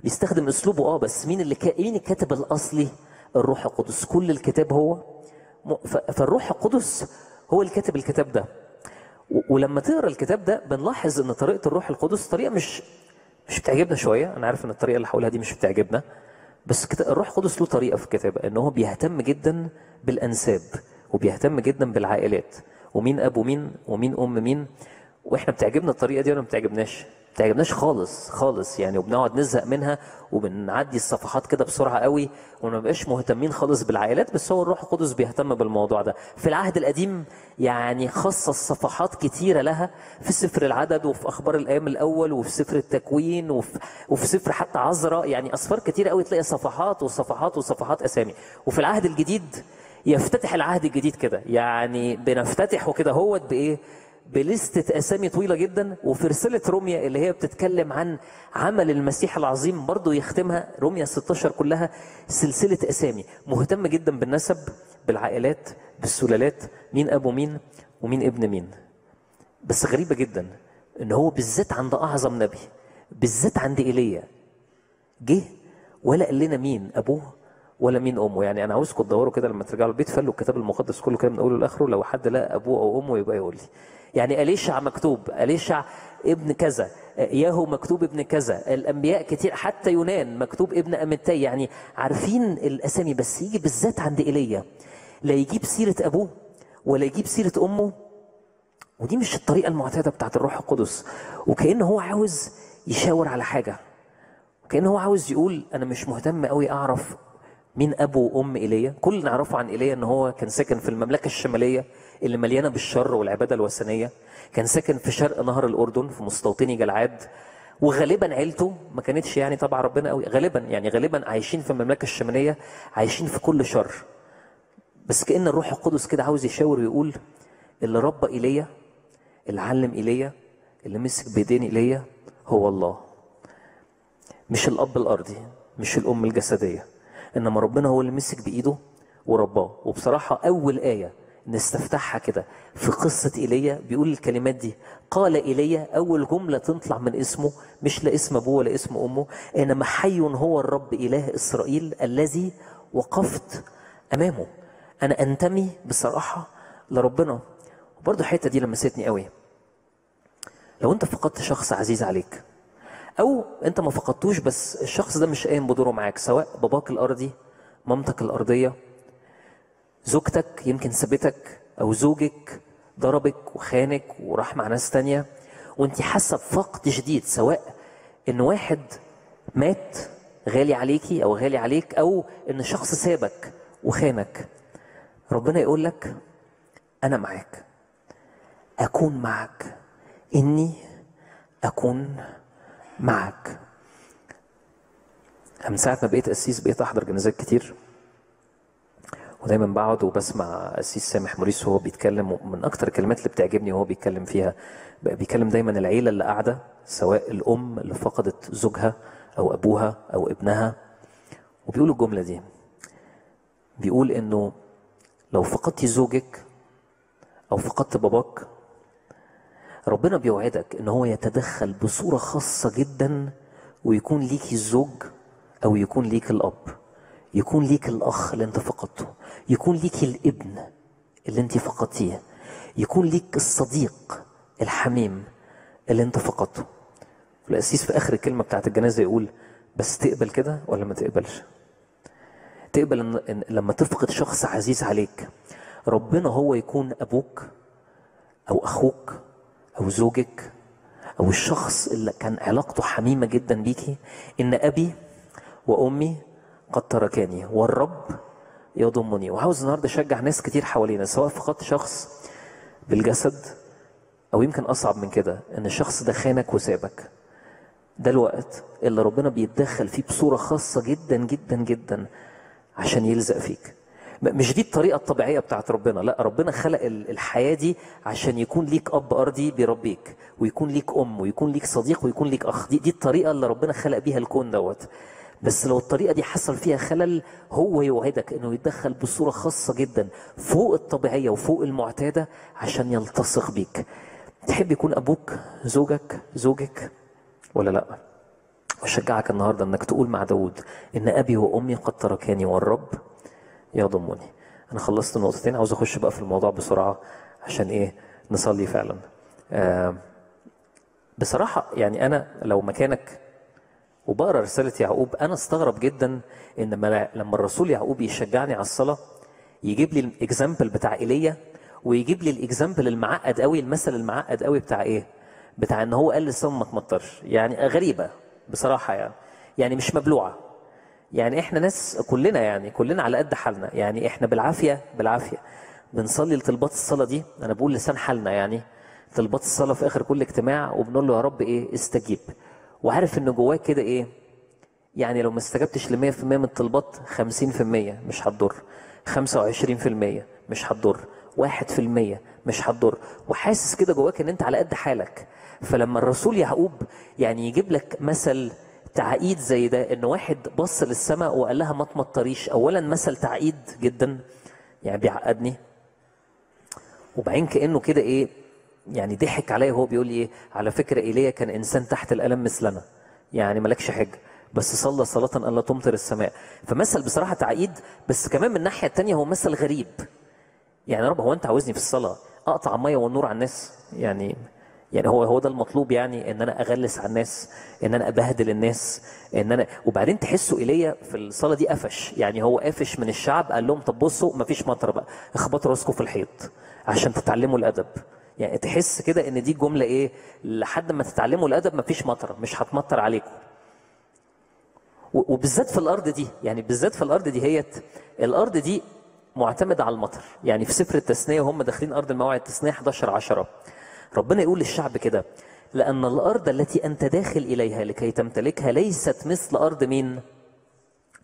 بيستخدم أسلوبه آه بس مين اللي كا... مين الكاتب الاصلي الروح القدس؟ كل الكتاب هو. فالروح القدس هو اللي كاتب الكتاب ده. ولما تقرأ الكتاب ده بنلاحظ إن طريقة الروح القدس طريقة مش مش بتعجبنا شوية. أنا عارف إن الطريقة اللي هقولها دي مش بتعجبنا. بس الروح القدس له طريقة في الكتابة إن هو بيهتم جدا بالأنساب وبيهتم جدا بالعائلات ومين أب ومين ومين أم مين. وإحنا بتعجبنا الطريقة دي ولا ما بتعجبناش؟ بتعجبناش خالص خالص يعني وبنقعد نزهق منها وبنعدي الصفحات كده بسرعة قوي وما بنبقاش مهتمين خالص بالعائلات بس هو الروح القدس بيهتم بالموضوع ده. في العهد القديم يعني خصص صفحات كتيرة لها في سفر العدد وفي أخبار الأيام الأول وفي سفر التكوين وفي, وفي سفر حتى عذراء يعني أسفار كتيرة قوي تلاقي صفحات وصفحات وصفحات أسامي. وفي العهد الجديد يفتتح العهد الجديد كده يعني بنفتتحه كده هوت بإيه؟ بلستة أسامي طويلة جدا وفي رسالة روميا اللي هي بتتكلم عن عمل المسيح العظيم برضو يختمها روميا 16 كلها سلسلة أسامي. مهتم جدا بالنسب بالعائلات بالسلالات مين أبو مين ومين ابن مين. بس غريبة جدا إن هو بالذات عند أعظم نبي بالذات عند إيليا جه ولا قال لنا مين أبوه ولا مين أمه. يعني أنا عاوزكم تدوروا كده لما ترجعوا البيت فلوا الكتاب المقدس كله كده من أوله لآخره لو حد لقى أبوه أو أمه يبقى يقول لي. يعني أليشع مكتوب أليشع ابن كذا ياهو مكتوب ابن كذا الأنبياء كتير حتى يونان مكتوب ابن أمتي يعني عارفين الأسامي بس يجي بالذات عند إيليا لا يجيب سيرة أبوه ولا يجيب سيرة أمه. ودي مش الطريقة المعتادة بتاعت الروح القدس. وكأن هو عاوز يشاور على حاجة وكأن هو عاوز يقول أنا مش مهتم قوي أعرف مين أبو وام إيليا؟ كل اللي نعرفه عن إيليا إن هو كان ساكن في المملكة الشمالية اللي مليانة بالشر والعبادة الوثنية. كان ساكن في شرق نهر الأردن في مستوطني جلعاد. وغالبا عيلته ما كانتش يعني طبعا ربنا قوي. غالبا يعني غالبا عايشين في المملكة الشمالية عايشين في كل شر. بس كأن الروح القدس كده عاوز يشاور ويقول اللي ربى إيليا اللي علم إيليا اللي مسك بايدين إيليا هو الله. مش الأب الأرضي مش الأم الجسدية. إنما ربنا هو اللي مسك بإيده ورباه. وبصراحة أول آية نستفتحها كده في قصة إيليا بيقول الكلمات دي قال إيليا أول جملة تطلع من اسمه مش لا اسم أبوه ولا اسم أمه إنما حي هو الرب إله إسرائيل الذي وقفت أمامه. أنا أنتمي بصراحة لربنا. وبرضه الحتة دي لمستني قوي لو أنت فقدت شخص عزيز عليك أو أنت ما فقدتوش بس الشخص ده مش قايم بدوره معاك سواء باباك الأرضي مامتك الأرضية زوجتك يمكن سابتك أو زوجك ضربك وخانك وراح مع ناس تانية. وأنت حاسة بفقد شديد سواء إن واحد مات غالي عليكي أو غالي عليك أو إن شخص سابك وخانك. ربنا يقول لك أنا معاك. أكون معك. إني أكون معك. من ساعة ما بقيت قسيس بقيت أحضر جنازات كتير. ودايما بقعد وبسمع قسيس سامح موريس وهو بيتكلم ومن أكتر الكلمات اللي بتعجبني وهو بيتكلم فيها بيتكلم دايما العيلة اللي قاعدة سواء الأم اللي فقدت زوجها أو أبوها أو ابنها. وبيقول الجملة دي بيقول إنه لو فقدتي زوجك أو فقدت باباك ربنا بيوعدك إن هو يتدخل بصورة خاصة جدا ويكون ليك الزوج أو يكون ليك الأب. يكون ليك الأخ اللي أنت فقدته. يكون ليك الابن اللي أنت فقدتيه. يكون ليك الصديق الحميم اللي أنت فقدته. القسيس في آخر الكلمة بتاعت الجنازة يقول بس تقبل كده ولا ما تقبلش؟ تقبل إن لما تفقد شخص عزيز عليك ربنا هو يكون أبوك أو أخوك أو زوجك أو الشخص اللي كان علاقته حميمة جدا بيكي إن أبي وأمي قد تركاني والرب يضمني. وعاوز النهارده أشجع ناس كتير حوالينا سواء فقدت شخص بالجسد أو يمكن أصعب من كده إن الشخص ده خانك وسابك. ده الوقت اللي ربنا بيتدخل فيه بصورة خاصة جدا جدا جدا عشان يلزق فيك. مش دي الطريقة الطبيعية بتاعت ربنا. لا ربنا خلق ال- الحياة دي عشان يكون ليك أب أرضي بيربيك ويكون ليك أم ويكون ليك صديق ويكون ليك أخ. دي, دي الطريقة اللي ربنا خلق بيها الكون دوت. بس لو الطريقة دي حصل فيها خلل هو يوعدك إنه يتدخل بصورة خاصة جدا فوق الطبيعية وفوق المعتادة عشان يلتصق بيك. تحب يكون أبوك زوجك زوجك ولا لأ؟ واشجعك النهارده إنك تقول مع داود إن أبي وأمي قد تركاني والرب يضمني. أنا خلصت النقطتين عاوز أخش بقى في الموضوع بسرعة عشان إيه؟ نصلي فعلا. آه بصراحة يعني أنا لو مكانك وبقرأ رسالة يعقوب أنا استغرب جدا إن لما الرسول يعقوب يشجعني على الصلاة يجيب لي ال example بتاع إيليا ويجيب لي ال example المعقد قوي المثل المعقد قوي بتاع إيه؟ بتاع إن هو قال للسما ما تمطرش. يعني غريبة بصراحة يعني. يعني مش مبلوعة. يعني إحنا ناس كلنا يعني كلنا على قد حالنا. يعني إحنا بالعافية بالعافية. بنصلي لطلبات الصلاة دي. أنا بقول لسان حالنا يعني. طلبات الصلاة في آخر كل اجتماع وبنقول له يا رب إيه استجيب. وعارف إن جواك كده إيه؟ يعني لو ما استجبتش ل 100% من الطلبات 50% مش هتضر. 25% مش هتضر. 1% مش هتضر. وحاسس كده جواك إن أنت على قد حالك. فلما الرسول يعقوب يعني يجيب لك مثل تعقيد زي ده إن واحد بص للسماء وقال لها ما تمطريش اولا مثل تعقيد جدا يعني بيعقدني. وبعدين كأنه كده إيه يعني ضحك عليا وهو بيقول لي إيه على فكرة إيليا كان إنسان تحت الألم مثلنا يعني مالكش حجة بس صلى صلاة أن لا تمطر السماء. فمثل بصراحة تعقيد بس كمان من الناحية التانية هو مثل غريب. يعني يا رب هو أنت عاوزني في الصلاة أقطع المية والنور على الناس؟ يعني يعني هو هو ده المطلوب يعني إن أنا أغلس على الناس إن أنا أبهدل الناس إن أنا وبعدين تحسوا إيليا في الصلاة دي قفش. يعني هو قافش من الشعب قال لهم طب بصوا مفيش مطر بقى اخبطوا راسكم في الحيط عشان تتعلموا الأدب. يعني تحس كده إن دي جملة إيه؟ لحد ما تتعلموا الأدب مفيش مطر مش هتمطر عليكم. وبالذات في الأرض دي يعني بالذات في الأرض دي هيت الأرض دي معتمدة على المطر. يعني في سفر التثنية وهم داخلين أرض الموعد التثنية 11 10 ربنا يقول للشعب كده لأن الأرض التي أنت داخل إليها لكي تمتلكها ليست مثل أرض مين؟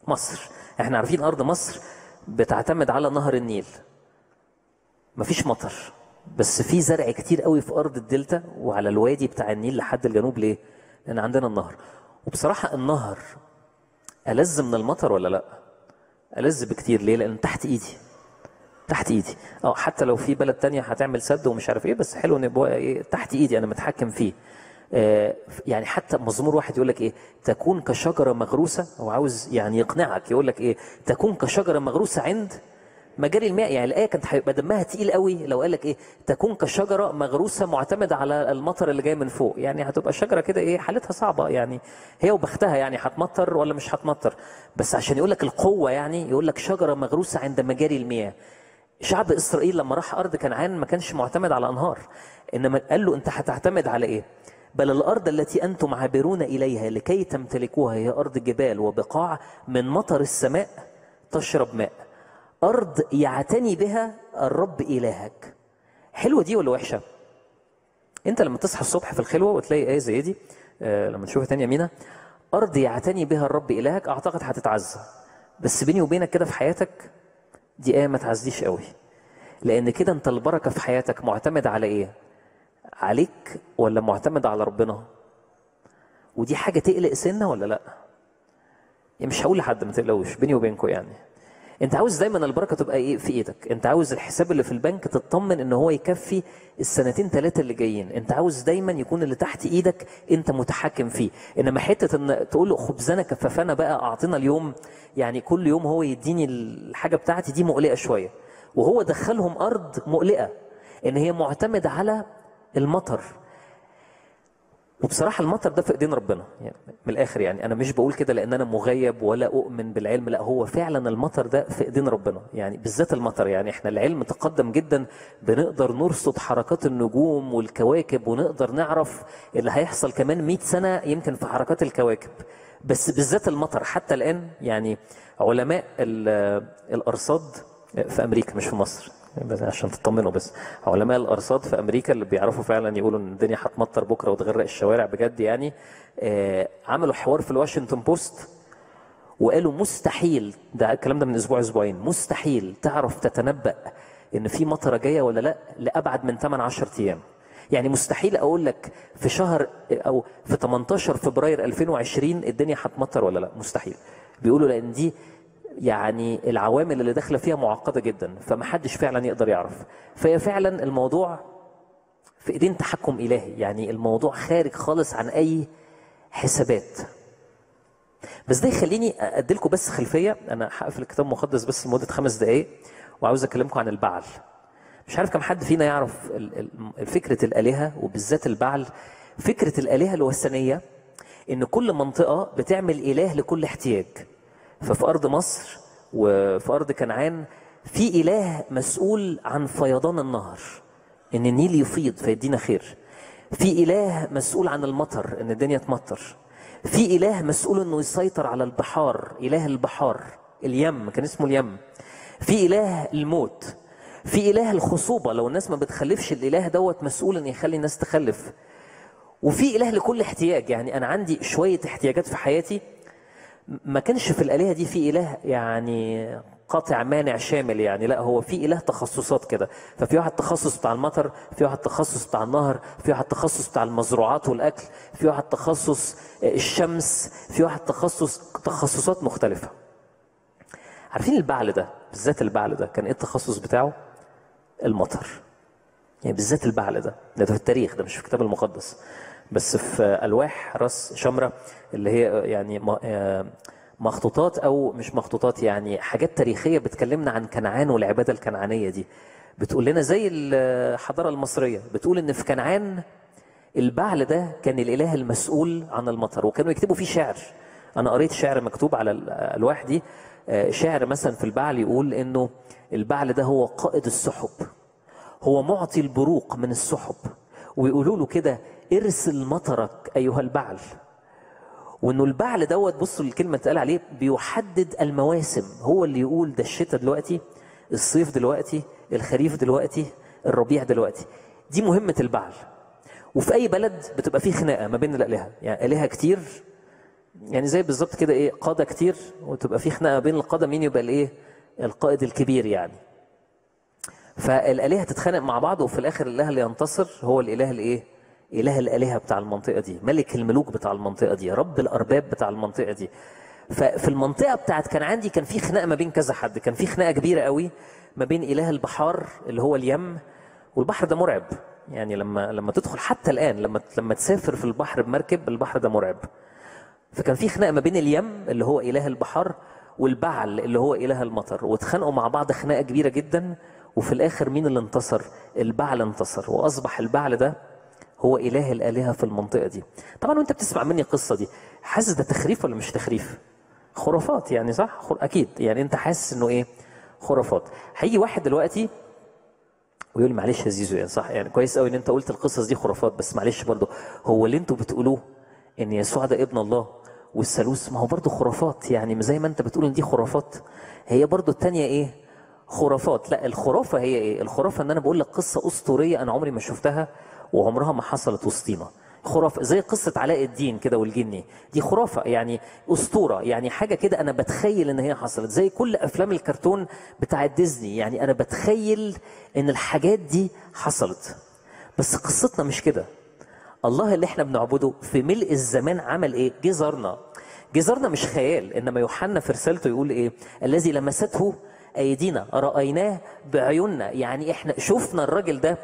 مصر. إحنا عارفين أرض مصر بتعتمد على نهر النيل. مفيش مطر بس في زرع كتير قوي في أرض الدلتا وعلى الوادي بتاع النيل لحد الجنوب. ليه؟ لأن عندنا النهر. وبصراحة النهر ألذ من المطر ولا لأ؟ ألذ بكتير. ليه؟ لأن تحت إيدي. تحت ايدي. آه حتى لو في بلد تانية هتعمل سد ومش عارف إيه بس حلو ان يبقى إيه تحت ايدي أنا متحكم فيه. آه، يعني حتى مزمور واحد يقول لك إيه تكون كشجرة مغروسة هو عاوز يعني يقنعك يقول لك إيه تكون كشجرة مغروسة عند مجاري الماء. يعني الآية كانت هيبقى دمها تقيل قوي لو قال لك إيه تكون كشجرة مغروسة معتمدة على المطر اللي جاي من فوق. يعني هتبقى الشجره كده إيه حالتها صعبة يعني هي وبختها يعني هتمطر ولا مش هتمطر. بس عشان يقول لك القوة يعني يقول لك شجرة مغروسة عند مجاري المياه. شعب إسرائيل لما راح أرض كنعان ما كانش معتمد على أنهار إنما قال له أنت هتعتمد على إيه؟ بل الأرض التي أنتم عابرون إليها لكي تمتلكوها هي أرض جبال وبقاع من مطر السماء تشرب ماء. أرض يعتني بها الرب إلهك. حلوة دي ولا وحشة؟ أنت لما تصحى الصبح في الخلوة وتلاقي آية زي دي آه لما تشوفها تاني يا مينا أرض يعتني بها الرب إلهك أعتقد هتتعزى بس بيني وبينك كده في حياتك دي آية ما تعزيش قوي. لأن كده أنت البركة في حياتك معتمد على إيه؟ عليك ولا معتمد على ربنا؟ ودي حاجة تقلق سنة ولا لأ؟ يعني مش هقول لحد ما تقلقوش بيني وبينكم يعني. انت عاوز دايما البركة تبقى إيه في إيدك. انت عاوز الحساب اللي في البنك تطمن ان هو يكفي السنتين ثلاثة اللي جايين. انت عاوز دايما يكون اللي تحت إيدك انت متحكم فيه. انما حتة ان تقول له خبزنا كفافنا بقى اعطينا اليوم يعني كل يوم هو يديني الحاجة بتاعتي دي مقلقة شوية. وهو دخلهم أرض مقلقة إن هي معتمدة على المطر. وبصراحة المطر ده في إيدين ربنا. يعني من الآخر يعني أنا مش بقول كده لأن أنا مغيب ولا أؤمن بالعلم لا هو فعلا المطر ده في إيدين ربنا. يعني بالذات المطر يعني إحنا العلم تقدم جدا بنقدر نرصد حركات النجوم والكواكب ونقدر نعرف اللي هيحصل كمان 100 سنة يمكن في حركات الكواكب. بس بالذات المطر حتى الآن يعني علماء ال- الأرصاد في أمريكا مش في مصر. بس عشان تطمنوا بس. علماء الأرصاد في أمريكا اللي بيعرفوا فعلا يقولوا إن الدنيا هتمطر بكرة وتغرق الشوارع بجد يعني آه، عملوا حوار في الواشنطن بوست وقالوا مستحيل ده الكلام ده من أسبوع أسبوعين مستحيل تعرف تتنبأ إن في مطرة جاية ولا لأ لأبعد من 8 10 أيام. يعني مستحيل أقول لك في شهر أو في 18 فبراير 2020 الدنيا هتمطر ولا لأ. مستحيل. بيقولوا لأن دي يعني العوامل اللي داخلة فيها معقدة جدا فمحدش فعلا يقدر يعرف. فهي فعلا الموضوع في إيدين تحكم إلهي يعني الموضوع خارج خالص عن أي حسابات. بس ده يخليني اديلكم بس خلفية. أنا هقفل الكتاب المقدس بس لمدة خمس دقائق وعاوز أكلمكم عن البعل. مش عارف كم حد فينا يعرف فكرة الآلهة وبالذات البعل. فكرة الآلهة الوثنية إن كل منطقة بتعمل إله لكل احتياج. ففي ارض مصر وفي ارض كنعان في إله مسؤول عن فيضان النهر إن النيل يفيض فيدينا خير. في إله مسؤول عن المطر إن الدنيا تمطر. في إله مسؤول إنه يسيطر على البحار إله البحار اليم كان اسمه اليم. في إله الموت. في إله الخصوبة لو الناس ما بتخلفش الإله دوت مسؤول إن يخلي الناس تخلف. وفي إله لكل احتياج يعني أنا عندي شوية احتياجات في حياتي ما كانش في الآلهة دي في إله يعني قاطع مانع شامل يعني لا هو في إله تخصصات كده. ففي واحد تخصص بتاع المطر في واحد تخصص بتاع النهر في واحد تخصص بتاع المزروعات والأكل في واحد تخصص الشمس في واحد تخصص تخصصات مختلفة. عارفين البعل ده؟ بالذات البعل ده كان إيه التخصص بتاعه؟ المطر. يعني بالذات البعل ده. ده في التاريخ ده مش في الكتاب المقدس. بس في ألواح راس شمرة اللي هي يعني آه مخطوطات أو مش مخطوطات يعني حاجات تاريخية بتكلمنا عن كنعان والعبادة الكنعانية دي. بتقول لنا زي الحضارة المصرية بتقول إن في كنعان البعل ده كان الإله المسؤول عن المطر وكانوا يكتبوا فيه شعر. أنا قريت شعر مكتوب على الألواح دي آه، شعر مثلا في البعل يقول إنه البعل ده هو قائد السحب هو معطي البروق من السحب. ويقولوا له كده ارسل مطرك أيها البعل. وإنه البعل دوت بصوا الكلمة اتقال عليه بيحدد المواسم. هو اللي يقول ده الشتاء دلوقتي الصيف دلوقتي الخريف دلوقتي الربيع دلوقتي. دي مهمة البعل. وفي أي بلد بتبقى فيه خناقة ما بين الآلهة. يعني آلهة كتير يعني زي بالظبط كده إيه قادة كتير وتبقى في خناقة بين القادة مين يبقى الإيه القائد الكبير يعني. فالآلهة تتخانق مع بعض وفي الآخر الإله اللي ينتصر هو الإله الإيه إله الآلهة بتاع المنطقة دي ملك الملوك بتاع المنطقة دي رب الأرباب بتاع المنطقة دي. ففي المنطقة بتاعت كنعان دي كان في خناقة ما بين كذا حد كان في خناقة كبيرة قوي ما بين إله البحار اللي هو اليم والبحر ده مرعب. يعني لما لما تدخل حتى الآن لما لما تسافر في البحر بمركب البحر ده مرعب. فكان في خناقة ما بين اليم اللي هو إله البحار والبعل اللي هو إله المطر. واتخانقوا مع بعض خناقة كبيرة جدا وفي الآخر مين اللي انتصر؟ البعل انتصر. وأصبح البعل ده هو إله الآلهة في المنطقة دي. طبعا وأنت بتسمع مني القصة دي حاسس ده تخريف ولا مش تخريف؟ خرافات يعني صح؟ خر... أكيد. يعني أنت حاسس إنه إيه؟ خرافات. هيجي واحد دلوقتي ويقول معلش يا زيزو يعني صح؟ يعني كويس قوي إن أنت قلت القصص دي خرافات بس معلش برضه هو اللي أنتوا بتقولوه إن يسوع ده ابن الله والثالوث؟ ما هو برضه خرافات. يعني زي ما أنت بتقول إن دي خرافات هي برضه التانية إيه؟ خرافات. لا الخرافة هي إيه؟ الخرافة إن أنا بقول لك قصة أسطورية أنا عمري ما شفتها وعمرها ما حصلت وسطينا. خرافة زي قصة علاء الدين كده والجني. دي خرافة يعني أسطورة. يعني حاجة كده أنا بتخيل إن هي حصلت. زي كل أفلام الكرتون بتاع ديزني. يعني أنا بتخيل إن الحاجات دي حصلت. بس قصتنا مش كده. الله اللي إحنا بنعبده في ملء الزمان عمل إيه؟ جه زارنا جه زارنا مش خيال. إنما يوحنا في رسالته يقول إيه؟ الذي لمسته أيدينا. رأيناه بعيوننا. يعني إحنا شفنا الراجل ده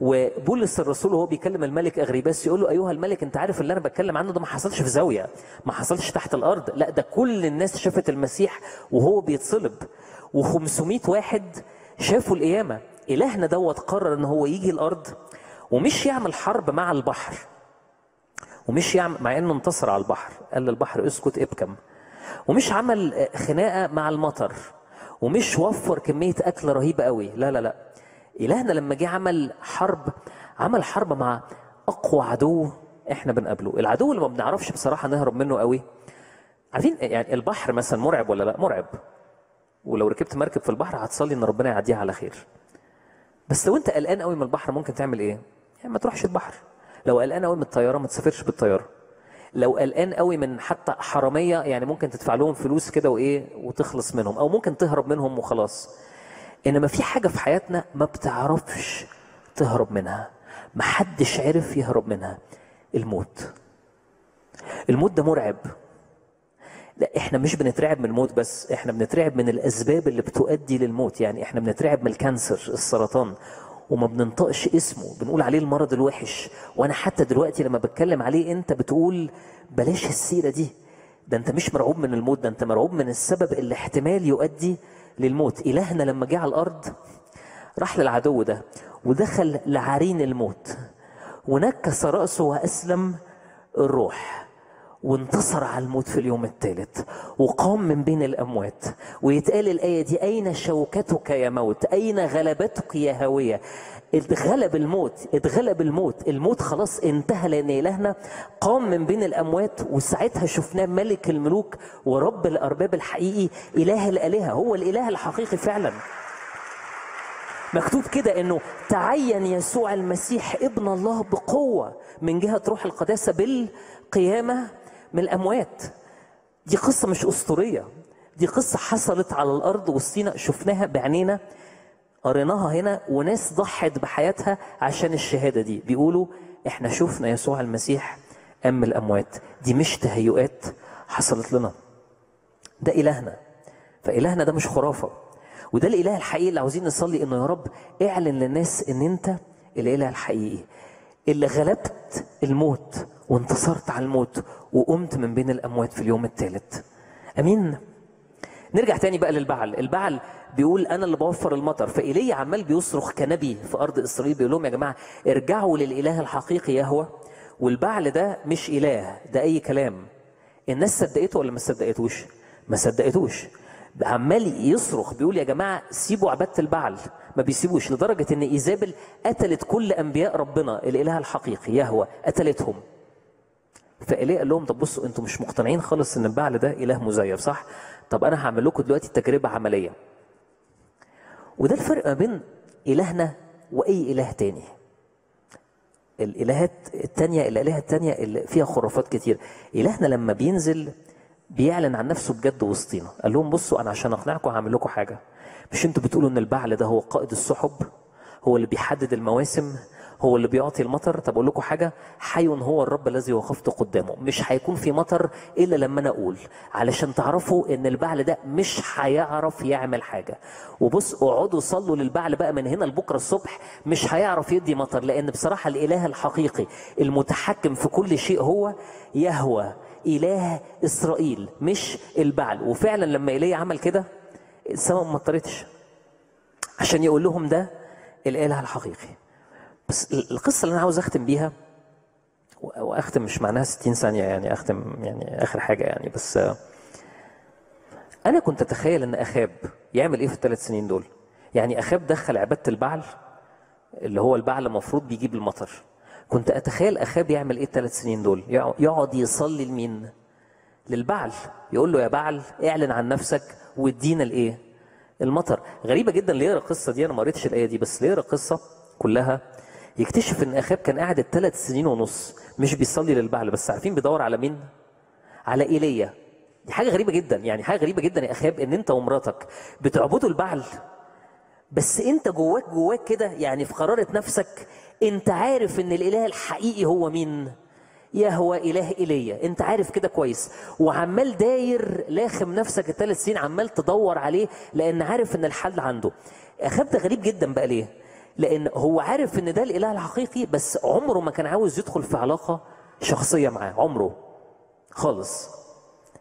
وبولس الرسول وهو بيكلم الملك أغريباس يقول له أيها الملك أنت عارف اللي أنا بتكلم عنه ده ما حصلش في زاوية ما حصلش تحت الأرض لا ده كل الناس شافت المسيح وهو بيتصلب و500 واحد شافوا القيامة إلهنا دوت قرر إن هو يجي الأرض ومش يعمل حرب مع البحر ومش يعمل مع إنه انتصر على البحر قال للبحر اسكت ابكم ومش عمل خناقة مع المطر ومش وفر كمية أكل رهيبة قوي لا لا لا إلهنا لما جه عمل حرب عمل حرب مع أقوى عدو إحنا بنقابله. العدو اللي ما بنعرفش بصراحة نهرب منه قوي. عارفين يعني البحر مثلا مرعب ولا لا؟ مرعب. ولو ركبت مركب في البحر هتصلي إن ربنا يعديها على خير. بس لو أنت قلقان قوي من البحر ممكن تعمل إيه؟ يعني ما تروحش البحر. لو قلقان قوي من الطيارة ما تسافرش بالطيارة. لو قلقان قوي من حتى حرامية يعني ممكن تدفع لهم فلوس كده وإيه؟ وتخلص منهم. أو ممكن تهرب منهم وخلاص. انما في حاجة في حياتنا ما بتعرفش تهرب منها. محدش عرف يهرب منها. الموت. الموت ده مرعب. لا إحنا مش بنترعب من الموت بس إحنا بنترعب من الأسباب اللي بتؤدي للموت. يعني إحنا بنترعب من الكانسر السرطان. وما بننطقش اسمه. بنقول عليه المرض الوحش. وأنا حتى دلوقتي لما بتكلم عليه أنت بتقول بلاش السيرة دي. ده أنت مش مرعوب من الموت. ده أنت مرعوب من السبب اللي احتمال يؤدي للموت. إلهنا لما جه على الأرض راح للعدو ده ودخل لعرين الموت ونكس رأسه وأسلم الروح وانتصر على الموت في اليوم الثالث وقام من بين الأموات. ويتقال الآية دي أين شوكتك يا موت؟ أين غلبتك يا هاويه اتغلب الموت اتغلب الموت الموت خلاص انتهى لأن إلهنا قام من بين الأموات وساعتها شفناه ملك الملوك ورب الأرباب الحقيقي إله الآلهة هو الإله الحقيقي فعلا. مكتوب كده إنه تعين يسوع المسيح ابن الله بقوة من جهة روح القداسة بالقيامة من الأموات. دي قصة مش أسطورية دي قصة حصلت على الأرض وسطينا شفناها بعينينا. قريناها هنا وناس ضحت بحياتها عشان الشهادة دي. بيقولوا إحنا شفنا يسوع المسيح أم الأموات. دي مش تهيؤات حصلت لنا. ده إلهنا. فإلهنا ده مش خرافة. وده الإله الحقيقي اللي عاوزين نصلي إنه يا رب اعلن للناس إن أنت الإله الحقيقي. اللي غلبت الموت وانتصرت على الموت وقمت من بين الأموات في اليوم الثالث. أمين؟ نرجع تاني بقى للبعل. البعل بيقول أنا اللي بوفر المطر فإيليا عمال بيصرخ كنبي في أرض إسرائيل بيقول لهم يا جماعة ارجعوا للإله الحقيقي يهوى والبعل ده مش إله ده أي كلام. الناس صدقته ولا ما صدقتوش؟ ما صدقتوش. عمال يصرخ بيقول يا جماعة سيبوا عبادة البعل. ما بيسيبوش لدرجة إن إيزابل قتلت كل أنبياء ربنا الإله الحقيقي يهوى قتلتهم. فإيليا قال لهم طب بصوا أنتوا مش مقتنعين خالص إن البعل ده إله مزيف صح؟ طب أنا هعمل لكم دلوقتي تجربة عملية. وده الفرق ما بين إلهنا وأي إله تاني. الإلهات التانية الآلهة التانية اللي فيها خرافات كتير، إلهنا لما بينزل بيعلن عن نفسه بجد وسطينا، قال لهم بصوا أنا عشان أقنعكم هعمل لكم حاجة. مش أنتوا بتقولوا إن البعل ده هو قائد السحب؟ هو اللي بيحدد المواسم؟ هو اللي بيعطي المطر. طب أقول لكم حاجة حي هو الرب الذي وقفت قدامه. مش هيكون في مطر إلا لما أنا أقول. علشان تعرفوا إن البعل ده مش هيعرف يعمل حاجة. وبص اقعدوا صلوا للبعل بقى من هنا لبكرة الصبح. مش هيعرف يدي مطر لأن بصراحة الإله الحقيقي المتحكم في كل شيء هو يهوى إله إسرائيل مش البعل. وفعلا لما إيليا عمل كده السماء ما مطرتش عشان يقول لهم ده الإله الحقيقي. بس ال- القصة اللي أنا عاوز أختم بيها وأختم مش معناها 60 ثانية يعني أختم يعني آخر حاجة يعني بس أنا كنت أتخيل إن أخاب يعمل إيه في الثلاث سنين دول؟ يعني أخاب دخل عبادة البعل اللي هو البعل المفروض بيجيب المطر. كنت أتخيل أخاب يعمل إيه الثلاث سنين دول؟ يقع- يقعد يصلي لمين؟ للبعل. يقول له يا بعل اعلن عن نفسك وادينا الايه المطر. غريبة جدا يقرا القصة دي؟ أنا ما قريتش الآية دي بس يقرا القصة كلها؟ يكتشف إن آخاب كان قاعد الثلاث سنين ونص مش بيصلي للبعل بس عارفين بيدور على مين؟ على إيليا. دي حاجة غريبة جدا يعني حاجة غريبة جدا يا آخاب إن أنت ومراتك بتعبدوا البعل بس أنت جواك جواك كده يعني في قرارة نفسك أنت عارف إن الإله الحقيقي هو مين؟ يهوى إله إيليا. أنت عارف كده كويس. وعمال داير لاخم نفسك الثلاث سنين عمال تدور عليه لأن عارف إن الحل عنده. آخاب ده غريب جدا بقى ليه؟ لأن هو عارف إن ده الإله الحقيقي بس عمره ما كان عاوز يدخل في علاقة شخصية معاه عمره خالص.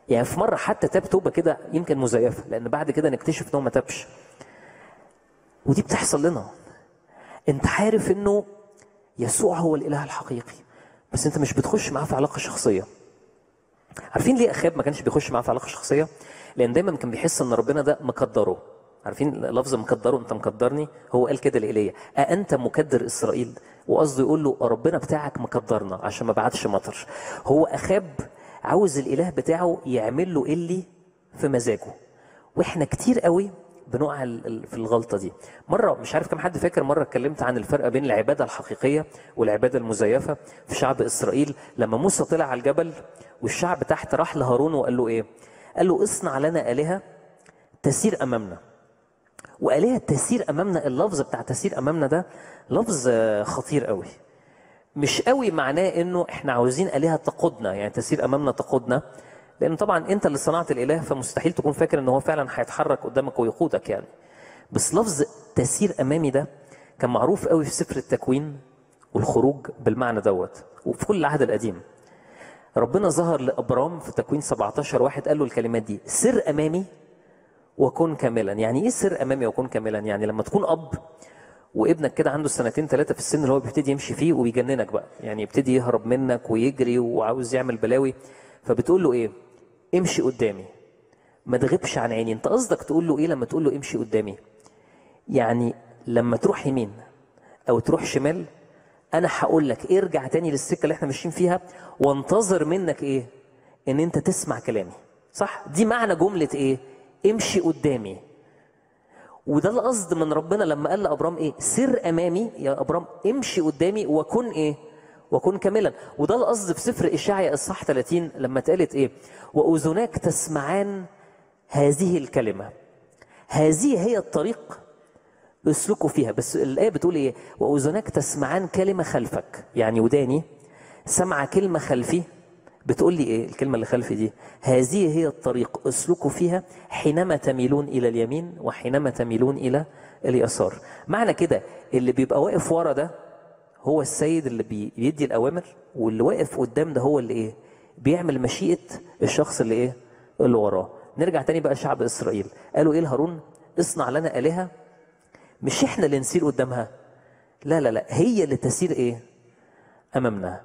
يعني في مرة حتى تاب توبة كده يمكن مزيفة لأن بعد كده نكتشف إن هو ما تابش. ودي بتحصل لنا. أنت عارف إنه يسوع هو الإله الحقيقي بس أنت مش بتخش معاه في علاقة شخصية. عارفين ليه أخاب ما كانش بيخش معاه في علاقة شخصية؟ لأن دايما كان بيحس إن ربنا ده مقدره. عارفين لفظ مقدره انت مقدرني هو قال كده لإيليا أأنت مكدر إسرائيل؟ وقصده يقول له ربنا بتاعك مقدرنا عشان ما بعتش مطر. هو أخاب عاوز الإله بتاعه يعمل له اللي في مزاجه. وإحنا كتير قوي بنقع في الغلطة دي. مرة مش عارف كم حد فاكر مرة اتكلمت عن الفرق بين العبادة الحقيقية والعبادة المزيفة في شعب إسرائيل لما موسى طلع على الجبل والشعب تحت راح لهارون وقال له إيه؟ قال له اصنع لنا آلهة تسير أمامنا. وآلهة تسير أمامنا اللفظ بتاع تسير أمامنا ده لفظ آه، خطير قوي مش قوي معناه إنه إحنا عاوزين آلهة تقودنا يعني تسير أمامنا تقودنا. لأن طبعا أنت اللي صنعت الإله فمستحيل تكون فاكر إن هو فعلا هيتحرك قدامك ويقودك يعني. بس لفظ تسير أمامي ده كان معروف قوي في سفر التكوين والخروج بالمعنى دوت وفي كل العهد القديم. ربنا ظهر لأبرام في تكوين 17 واحد قال له الكلمات دي سر أمامي وكن كاملا. يعني إيه سر أمامي وكن كاملا؟ يعني لما تكون أب وابنك كده عنده سنتين ثلاثة في السن اللي هو بيبتدي يمشي فيه وبيجننك بقى. يعني يبتدي يهرب منك ويجري وعاوز يعمل بلاوي. فبتقول له إيه؟ امشي قدامي. ما تغيبش عن عيني. أنت قصدك تقول له إيه لما تقول له امشي قدامي؟ يعني لما تروح يمين أو تروح شمال أنا هقول لك ارجع تاني للسكة اللي إحنا ماشيين فيها وانتظر منك إيه؟ إن أنت تسمع كلامي. صح؟ دي معنى جملة إيه؟ امشي قدامي. وده القصد من ربنا لما قال لأبرام إيه؟ سر أمامي. يا أبرام امشي قدامي وكن إيه؟ وكن كاملا. وده القصد في سفر اشعيا اصحاح 30 لما اتقالت إيه؟ وأذناك تسمعان هذه الكلمة. هذه هي الطريق اسلكوا فيها. بس الآية بتقول إيه؟ وأذناك تسمعان كلمة خلفك. يعني وداني سمع كلمة خلفي. بتقول لي إيه الكلمة اللي خلفي دي؟ هذه هي الطريق اسلكوا فيها حينما تميلون إلى اليمين وحينما تميلون إلى اليسار. معنى كده اللي بيبقى واقف ورا ده هو السيد اللي بي- بيدي الأوامر واللي واقف قدام ده هو اللي إيه؟ بيعمل مشيئة الشخص اللي إيه؟ اللي وراه. نرجع تاني بقى شعب إسرائيل. قالوا إيه لهارون؟ اصنع لنا آلهة مش إحنا اللي نسير قدامها. لا لا لا هي اللي تسير إيه؟ أمامنا.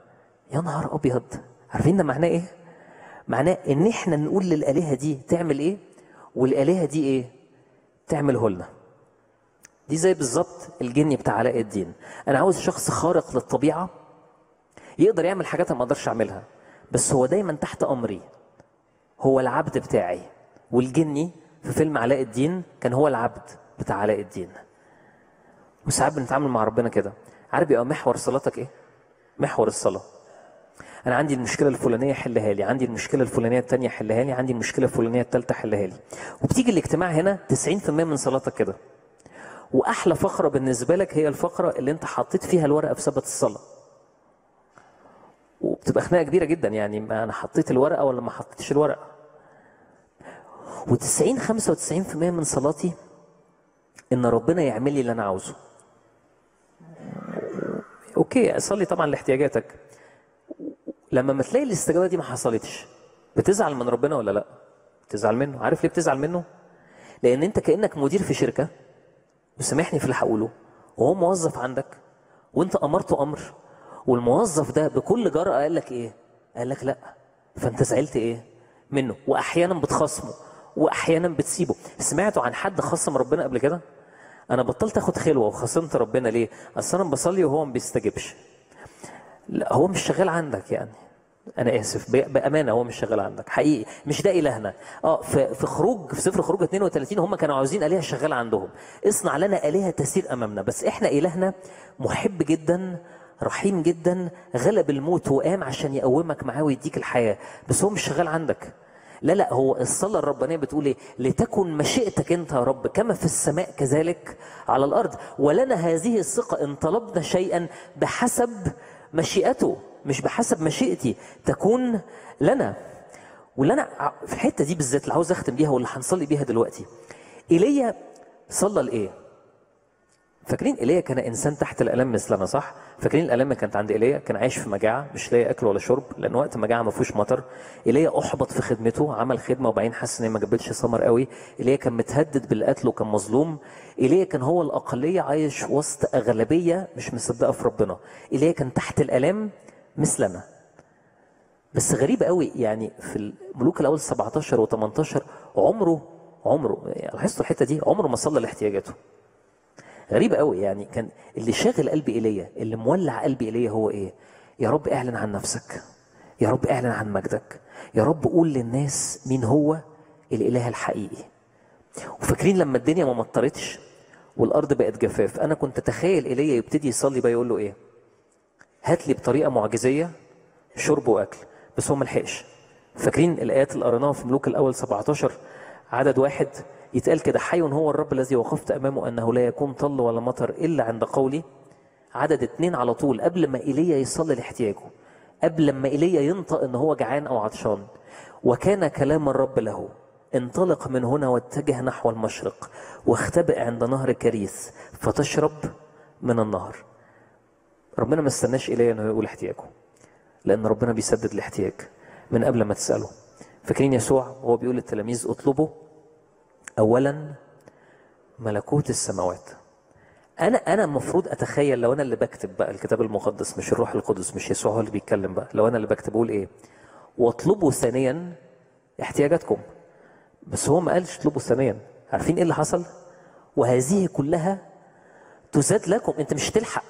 يا نهار أبيض! عارفين ده معناه إيه؟ معناه إن إحنا نقول للآلهة دي تعمل إيه؟ والآلهة دي إيه؟ تعمله لنا دي زي بالظبط الجني بتاع علاء الدين. أنا عاوز شخص خارق للطبيعة يقدر يعمل حاجات أنا ما أقدرش أعملها بس هو دايما تحت أمري. هو العبد بتاعي. والجني في فيلم علاء الدين كان هو العبد بتاع علاء الدين. وساعات بنتعامل مع ربنا كده. عارف يبقى محور صلاتك إيه؟ محور الصلاة. أنا عندي المشكلة الفلانية حلها لي عندي المشكلة الفلانية الثانية حلها لي عندي المشكلة الفلانية الثالثه حلها لي. وبتيجي الاجتماع هنا 90% من صلاتك كده. وأحلى فقرة بالنسبة لك هي الفقرة اللي أنت حطيت فيها الورقة بسبب الصلاة. وبتبقى خناقة كبيرة جدا يعني أنا حطيت الورقة ولا ما حطيتش الورقة. و90 95% من صلاتي إن ربنا يعمل لي اللي أنا عاوزه. أوكي اصلي طبعا لاحتياجاتك. لما ما تلاقي الاستجابة دي ما حصلتش بتزعل من ربنا ولا لأ؟ بتزعل منه. عارف ليه بتزعل منه؟ لأن أنت كأنك مدير في شركة وسامحني في اللي هقوله وهو موظف عندك وأنت أمرته أمر والموظف ده بكل جرأة قال لك إيه؟ قال لك لأ. فأنت زعلت إيه؟ منه. واحيانا بتخاصمه واحيانا بتسيبه. سمعتوا عن حد خصم ربنا قبل كده؟ أنا بطلت آخد خلوة وخصمت ربنا ليه؟ أصل أنا بصلي وهو ما بيستجيبش. لا هو مش شغال عندك يعني. أنا آسف بأمانة هو مش شغال عندك حقيقي مش ده إلهنا. آه في خروج في سفر خروج 32 هم كانوا عاوزين آلهة شغالة عندهم. اصنع لنا آلهة تسير أمامنا. بس إحنا إلهنا محب جدا رحيم جدا غلب الموت وقام عشان يقومك معاه ويديك الحياة. بس هو مش شغال عندك. لا لا هو الصلاة الربانية بتقول إيه؟ لتكن مشيئتك أنت يا رب كما في السماء كذلك على الأرض. ولنا هذه الثقة إن طلبنا شيئا بحسب مشيئته مش بحسب مشيئتي تكون لنا واللي أنا في الحتة دي بالذات اللي عاوز أختم بيها واللي هنصلي بيها دلوقتي إيليا صلى لإيه؟ فاكرين إيليا كان إنسان تحت الألم مثلنا صح؟ فاكرين الألم كانت عند إيليا؟ كان عايش في مجاعة مش لاقي أكل ولا شرب لأن وقت مجاعة ما فيهوش مطر. إيليا أحبط في خدمته عمل خدمة وبعدين حس إن ما جابتش ثمر قوي. إيليا كان متهدد بالقتل وكان مظلوم. إيليا كان هو الأقلية عايش وسط أغلبية مش مصدقة في ربنا. إيليا كان تحت الالام مثلنا. بس غريب قوي يعني في الملوك الأول 17 و18 عمره عمره يعني لاحظتوا الحتة دي؟ عمره ما صلى لاحتياجاته. غريب قوي يعني كان اللي شاغل قلبي إيليا اللي مولع قلبي إيليا هو إيه؟ يا رب اعلن عن نفسك يا رب اعلن عن مجدك يا رب قول للناس مين هو الإله الحقيقي. وفاكرين لما الدنيا ما مطرتش والأرض بقت جفاف أنا كنت أتخيل إيليا يبتدي يصلي بقى يقول له إيه؟ هات لي بطريقة معجزية شرب وأكل. بس هو ما لحقش فاكرين الآيات اللي قريناها في ملوك الأول 17 عدد واحد يتقال كده حي هو الرب الذي وقفت أمامه أنه لا يكون طل ولا مطر إلا عند قولي. عدد اتنين على طول قبل ما إيليا يصلي لاحتياجه قبل ما إيليا ينطق إن هو جعان أو عطشان. وكان كلام الرب له انطلق من هنا واتجه نحو المشرق واختبئ عند نهر كريث فتشرب من النهر. ربنا ما استناش إيليا إنه يقول احتياجه لأن ربنا بيسدد الاحتياج من قبل ما تسأله. فاكرين يسوع؟ وهو بيقول للتلاميذ اطلبوا اولا ملكوت السماوات. أنا أنا المفروض أتخيل لو أنا اللي بكتب بقى الكتاب المقدس مش الروح القدس مش يسوع هو اللي بيتكلم بقى لو أنا اللي بكتب أقول إيه؟ واطلبوا ثانيا احتياجاتكم. بس هو ما قالش اطلبوا ثانيا. عارفين إيه اللي حصل؟ وهذه كلها تزاد لكم. أنت مش هتلحق.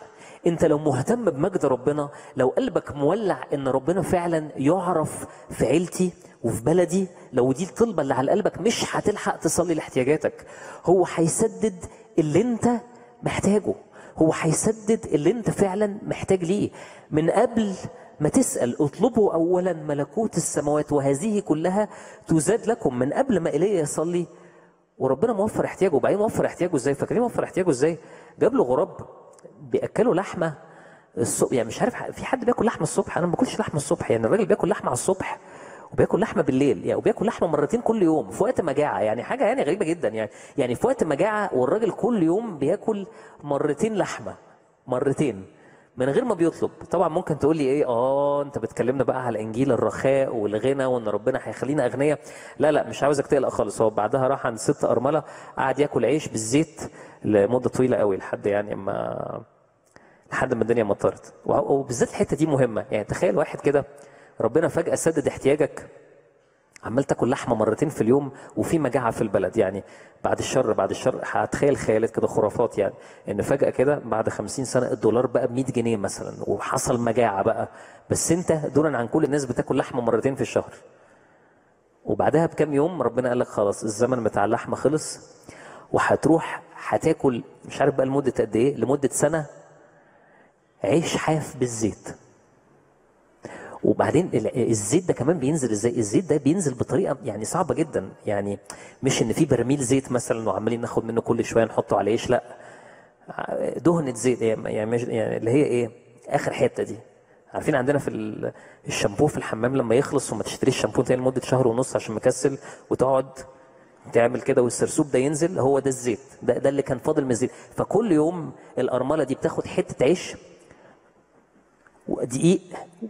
أنت لو مهتم بمجد ربنا لو قلبك مولع إن ربنا فعلا يعرف في عيلتي وفي بلدي لو دي الطلبة اللي على قلبك مش هتلحق تصلي لاحتياجاتك هو هيسدد اللي انت محتاجه هو هيسدد اللي انت فعلا محتاج ليه. من قبل ما تسأل اطلبوا اولا ملكوت السماوات وهذه كلها تزاد لكم. من قبل ما ايليا يصلي وربنا موفر احتياجه. وبعدين موفر احتياجه إزاي؟ فاكرين موفر احتياجه إزاي؟ جاب له غراب بيأكلوا لحمة الصبح. يعني مش عارف في حد بياكل لحمة الصبح؟ أنا ما باكلش لحمة الصبح. يعني الراجل بياكل لحمة على الصبح. وبياكل لحمة بالليل يعني وبياكل لحمة مرتين كل يوم في وقت مجاعة يعني حاجة يعني غريبة جدا يعني يعني في وقت مجاعة والراجل كل يوم بياكل مرتين لحمة مرتين من غير ما بيطلب. طبعا ممكن تقول لي إيه آه أنت بتكلمنا بقى على إنجيل الرخاء والغنى وإن ربنا هيخلينا أغنياء. لا لا مش عاوزك تقلق خالص هو بعدها راح عند ست أرملة قعد ياكل عيش بالزيت لمدة طويلة قوي لحد يعني ما لحد ما الدنيا مطرت. وبالذات الحتة دي مهمة يعني تخيل واحد كده ربنا فجأة سدد احتياجك. عمال تاكل لحمة مرتين في اليوم وفي مجاعة في البلد. يعني بعد الشر بعد الشر هتخيل خيالات كده خرافات يعني. إن فجأة كده بعد 50 سنة الدولار بقى ب 100 جنيه مثلا وحصل مجاعة بقى. بس أنت دولا عن كل الناس بتاكل لحمة مرتين في الشهر. وبعدها بكام يوم ربنا قال لك خلاص الزمن بتاع اللحمة خلص وهتروح هتاكل مش عارف بقى لمدة قد إيه لمدة سنة عيش حاف بالزيت. وبعدين ال- الزيت ده كمان بينزل إزاي؟ الزيت ده بينزل بطريقة يعني صعبة جدا. يعني مش ان في برميل زيت مثلا وعمالين ناخد منه كل شوية نحطه على عيش لا. دهنة زيت يعني يعني اللي هي إيه؟ آخر حتة دي. عارفين عندنا في ال- الشامبو في الحمام لما يخلص وما تشتريش شامبو تاني لمدة شهر ونص عشان مكسل وتقعد تعمل كده والسرسوب ده ينزل هو ده الزيت. ده ده اللي كان فاضل من الزيت. فكل يوم الارمله دي بتاخد حتة عيش ودقيق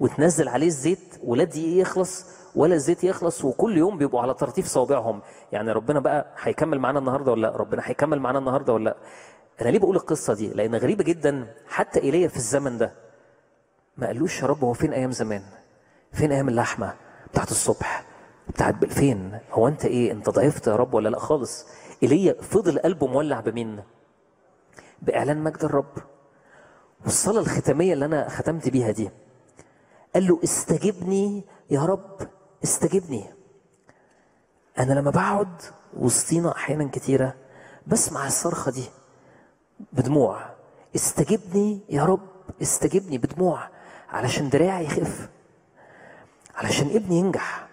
وتنزل عليه الزيت ولا الدقيق يخلص ولا الزيت يخلص وكل يوم بيبقوا على طراطيف صوابعهم. يعني ربنا بقى هيكمل معانا النهارده ولا لأ؟ ربنا هيكمل معانا النهارده ولا لأ؟ أنا ليه بقول القصة دي؟ لأن غريبة جدا حتى إيليا في الزمن ده ما قالوش يا رب هو فين أيام زمان؟ فين أيام اللحمة بتاعت الصبح؟ بتاعت فين؟ هو أنت إيه؟ أنت ضعفت يا رب ولا لأ؟ خالص. إيليا فضل قلبه مولع بمين؟ بإعلان مجد الرب. والصلاة الختامية اللي أنا ختمت بيها دي. قال له استجبني يا رب استجبني. أنا لما بقعد وسطينا أحيانا كتيرة بسمع الصرخة دي. بدموع. استجبني يا رب استجبني. بدموع. علشان دراعي يخف. علشان ابني ينجح.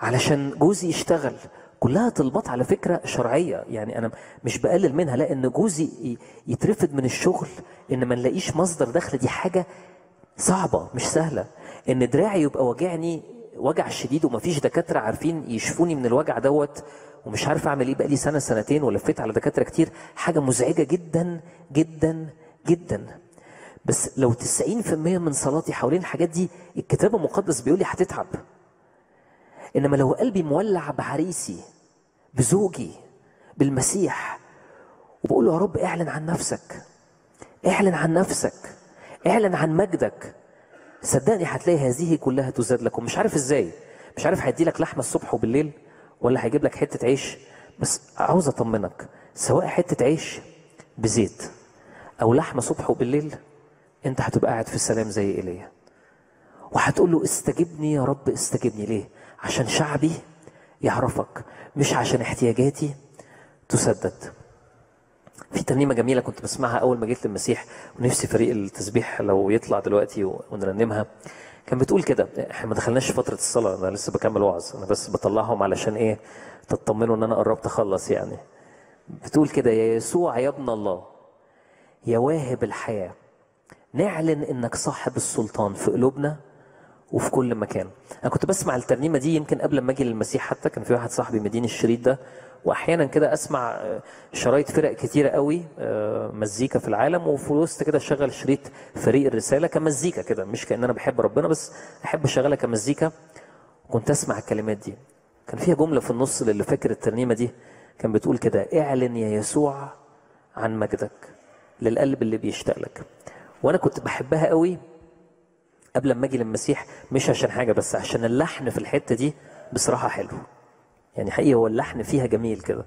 علشان جوزي يشتغل. كلها طلبات على فكرة شرعية. يعني أنا مش بقلل منها لا إن جوزي يترفد من الشغل إن ما نلاقيش مصدر دخل دي حاجة صعبة مش سهلة. إن دراعي يبقى واجعني وجع شديد ومفيش دكاترة عارفين يشفوني من الوجع دوت ومش عارف أعمل إيه بقالي سنة سنتين ولفيت على دكاترة كتير حاجة مزعجة جدا جدا جدا. بس لو 90% من صلاتي حوالين الحاجات دي الكتاب المقدس بيقول لي هتتعب. إنما لو قلبي مولع بعريسي بزوجي بالمسيح. وبقول له يا رب اعلن عن نفسك اعلن عن نفسك اعلن عن مجدك. صدقني هتلاقي هذه كلها تزاد لكم مش عارف إزاي مش عارف هيدي لك لحمة الصبح وبالليل ولا هيجيب لك حتة عيش. بس عاوز أطمنك سواء حتة عيش بزيت أو لحمة صبح وبالليل أنت هتبقى قاعد في السلام زي إيليا. وهتقول له استجبني يا رب استجبني. ليه؟ عشان شعبي يعرفك. مش عشان احتياجاتي. تسدد. في ترنيمة جميلة كنت بسمعها أول ما جيت للمسيح ونفسي فريق التسبيح لو يطلع دلوقتي ونرنمها. كان بتقول كده إحنا ما دخلناش فترة الصلاة أنا لسه بكمل وعظ أنا بس بطلعهم علشان إيه؟ تطمنوا إن أنا قربت أخلص يعني. بتقول كده يا يسوع يا ابن الله يا واهب الحياة نعلن إنك صاحب السلطان في قلوبنا وفي كل مكان. أنا كنت بسمع الترنيمة دي يمكن قبل ما أجي للمسيح حتى كان في واحد صاحبي مديني الشريط ده وأحيانا كده أسمع آه، شرايط فرق كتيرة قوي آه، مزيكا في العالم وفي وسط كده اشغل شريط فريق الرسالة كمزيكا كده مش كأن أنا بحب ربنا بس أحب اشغلها كمزيكا. كنت أسمع الكلمات دي. كان فيها جملة في النص للي فاكر الترنيمة دي كان بتقول كده اعلن يا يسوع عن مجدك للقلب اللي بيشتاق لك. وأنا كنت بحبها قوي قبل ما أجي للمسيح مش عشان حاجة بس عشان اللحن في الحتة دي بصراحة حلو. يعني حقيقي هو اللحن فيها جميل كده.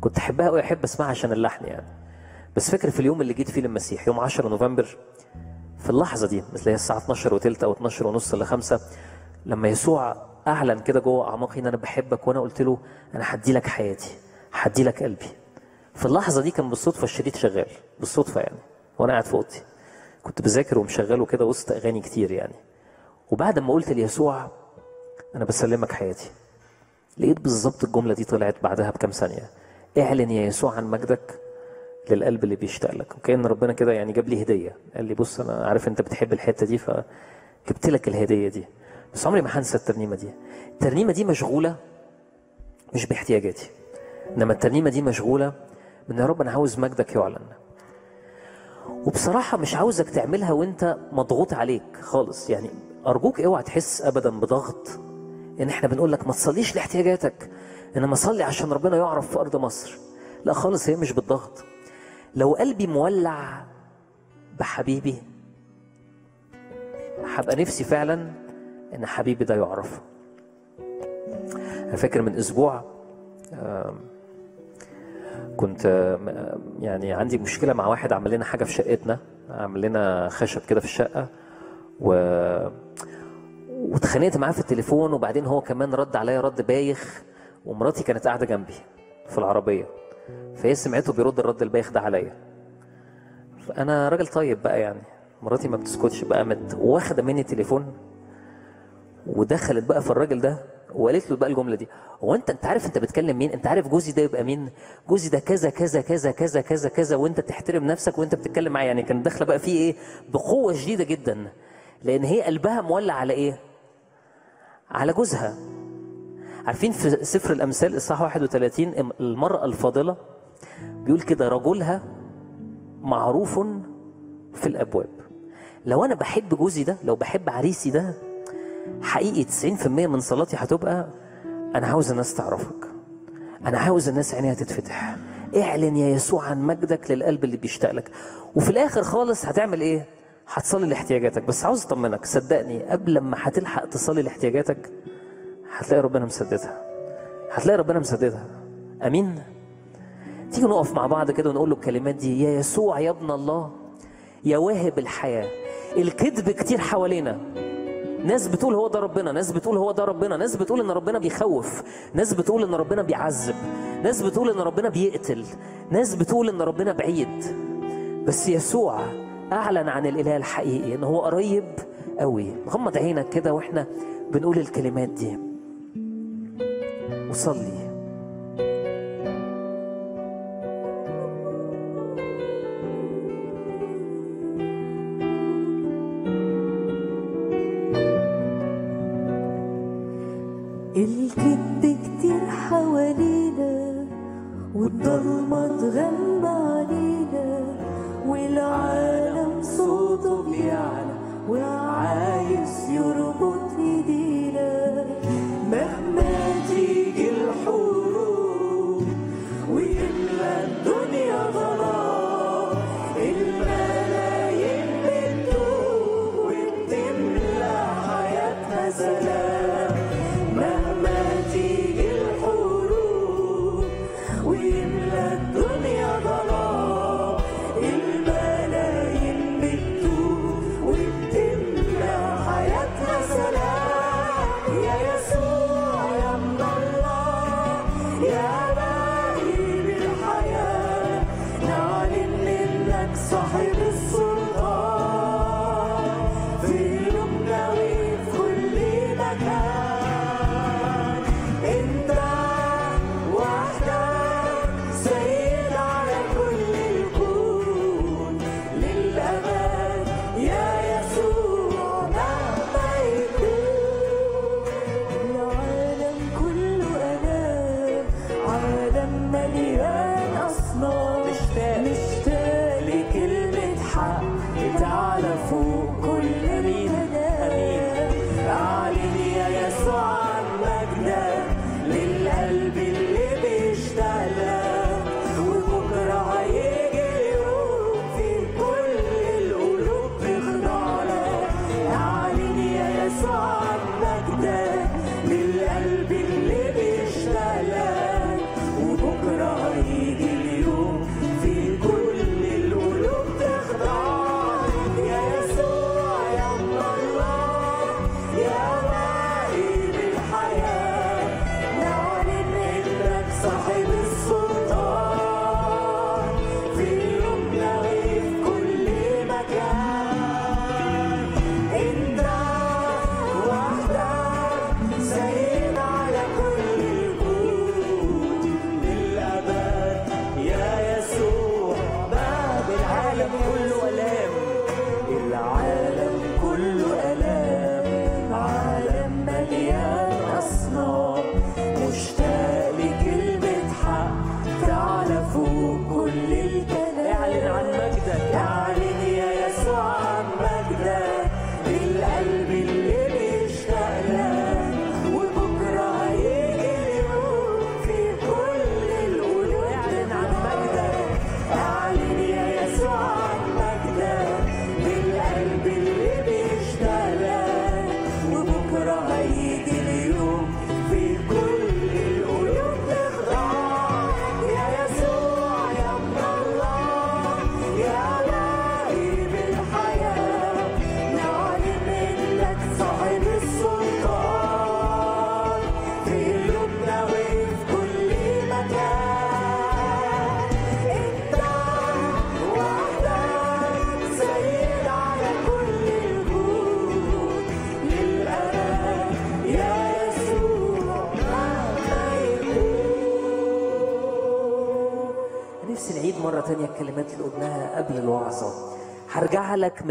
كنت أحبها قوي أحب أسمعها عشان اللحن يعني. بس فاكر في اليوم اللي جيت فيه للمسيح يوم 10 نوفمبر في اللحظة دي مثل هي الساعة 12 وتلت أو 12 ونص ل 5 لما يسوع أعلن كده جوه أعماقي إن أنا بحبك وأنا قلت له أنا هدي لك حياتي هدي لك قلبي. في اللحظة دي كان بالصدفة الشريط شغال بالصدفة يعني وأنا قاعد في أوضتي. كنت بذاكر ومشغله كده وسط أغاني كتير يعني. وبعد ما قلت ليسوع أنا بسلمك حياتي. لقيت بالظبط الجملة دي طلعت بعدها بكام ثانية. اعلن يا يسوع عن مجدك للقلب اللي بيشتاق لك. وكأن ربنا كده يعني جاب لي هدية. قال لي بص أنا عارف أنت بتحب الحتة دي فجبت لك الهدية دي. بس عمري ما هنسى الترنيمة دي. الترنيمة دي مشغولة مش باحتياجاتي. إنما الترنيمة دي مشغولة من يا رب أنا عاوز مجدك يعلن. وبصراحة مش عاوزك تعملها وانت مضغوط عليك خالص. يعني أرجوك اوعى تحس أبدا بضغط إن إحنا بنقول لك ما تصليش لاحتياجاتك إنما صلي عشان ربنا يعرف في أرض مصر. لا خالص هي مش بالضغط. لو قلبي مولع بحبيبي هبقى نفسي فعلا إن حبيبي ده يعرف أنا فاكر من أسبوع كنت آه، يعني عندي مشكلة مع واحد عمل لنا حاجة في شقتنا عمل لنا خشب كده في الشقة و واتخانقت معاه في التليفون وبعدين هو كمان رد عليا رد بايخ ومراتي كانت قاعدة جنبي في العربية فهي سمعته بيرد الرد البايخ ده عليا. فانا راجل طيب بقى يعني مراتي ما بتسكتش بقى قامت واخدة مني التليفون ودخلت بقى في الراجل ده وقالت له بقى الجملة دي هو انت أنت عارف أنت بتكلم مين؟ أنت عارف جوزي ده يبقى مين؟ جوزي ده كذا كذا كذا كذا كذا كذا وأنت تحترم نفسك وأنت بتتكلم معاه. يعني كانت داخلة بقى فيه إيه؟ بقوة شديدة جدا لأن هي قلبها مولع على إيه؟ على جوزها. عارفين في سفر الأمثال إصحاح 31 المرأة الفاضلة بيقول كده رجلها معروف في الأبواب. لو أنا بحب جوزي ده لو بحب عريسي ده حقيقي 90% من صلاتي هتبقى أنا عاوز الناس تعرفك. أنا عاوز الناس عينيها تتفتح. اعلن يا يسوع عن مجدك للقلب اللي بيشتاق لك. وفي الآخر خالص هتعمل إيه؟ هتصلي لاحتياجاتك. بس عاوز أطمنك صدقني قبل ما هتلحق تصلي لاحتياجاتك هتلاقي ربنا مسددها. هتلاقي ربنا مسددها. آمين؟ تيجي نقف مع بعض كده ونقول له الكلمات دي. يا يسوع يا ابن الله يا واهب الحياة. الكذب كتير حوالينا. ناس بتقول هو ده ربنا ناس بتقول هو ده ربنا ناس بتقول إن ربنا بيخوف ناس بتقول إن ربنا بيعذب ناس بتقول إن ربنا بيقتل ناس بتقول إن ربنا بعيد. بس يسوع أعلن عن الإله الحقيقي إن هو قريب قوي. غمض عينك كده وإحنا بنقول الكلمات دي. وصلي والضلمة تغمى علينا والعالم صوته بيعلى وعايز يربط إيدينا. مهما تيجي الحروب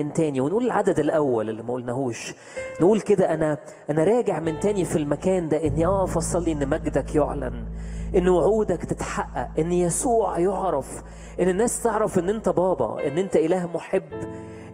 من تاني ونقول العدد الأول اللي ما قلناهوش. نقول كده أنا أنا راجع من تاني في المكان ده إني أقف أصلي إن مجدك يعلن إن وعودك تتحقق إن يسوع يعرف إن الناس تعرف إن أنت بابا إن أنت إله محب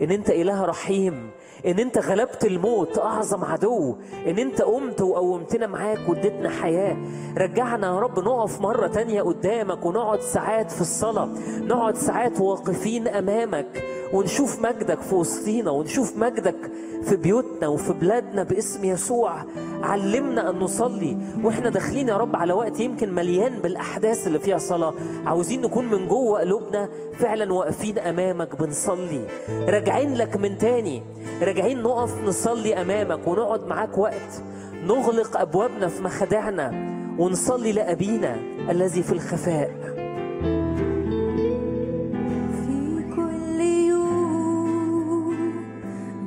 إن أنت إله رحيم إن أنت غلبت الموت أعظم عدو إن أنت قمت وقومتنا معاك واديتنا حياة. رجعنا يا رب نقف مرة تانية قدامك ونقعد ساعات في الصلاة نقعد ساعات واقفين أمامك ونشوف مجدك في وسطينا ونشوف مجدك في بيوتنا وفي بلادنا باسم يسوع. علمنا أن نصلي وإحنا داخلين يا رب على وقت يمكن مليان بالأحداث اللي فيها صلاة. عاوزين نكون من جوه قلوبنا فعلا واقفين أمامك بنصلي. راجعين لك من تاني. راجعين نقف نصلي أمامك ونقعد معاك وقت. نغلق أبوابنا في مخادعنا ونصلي لأبينا الذي في الخفاء.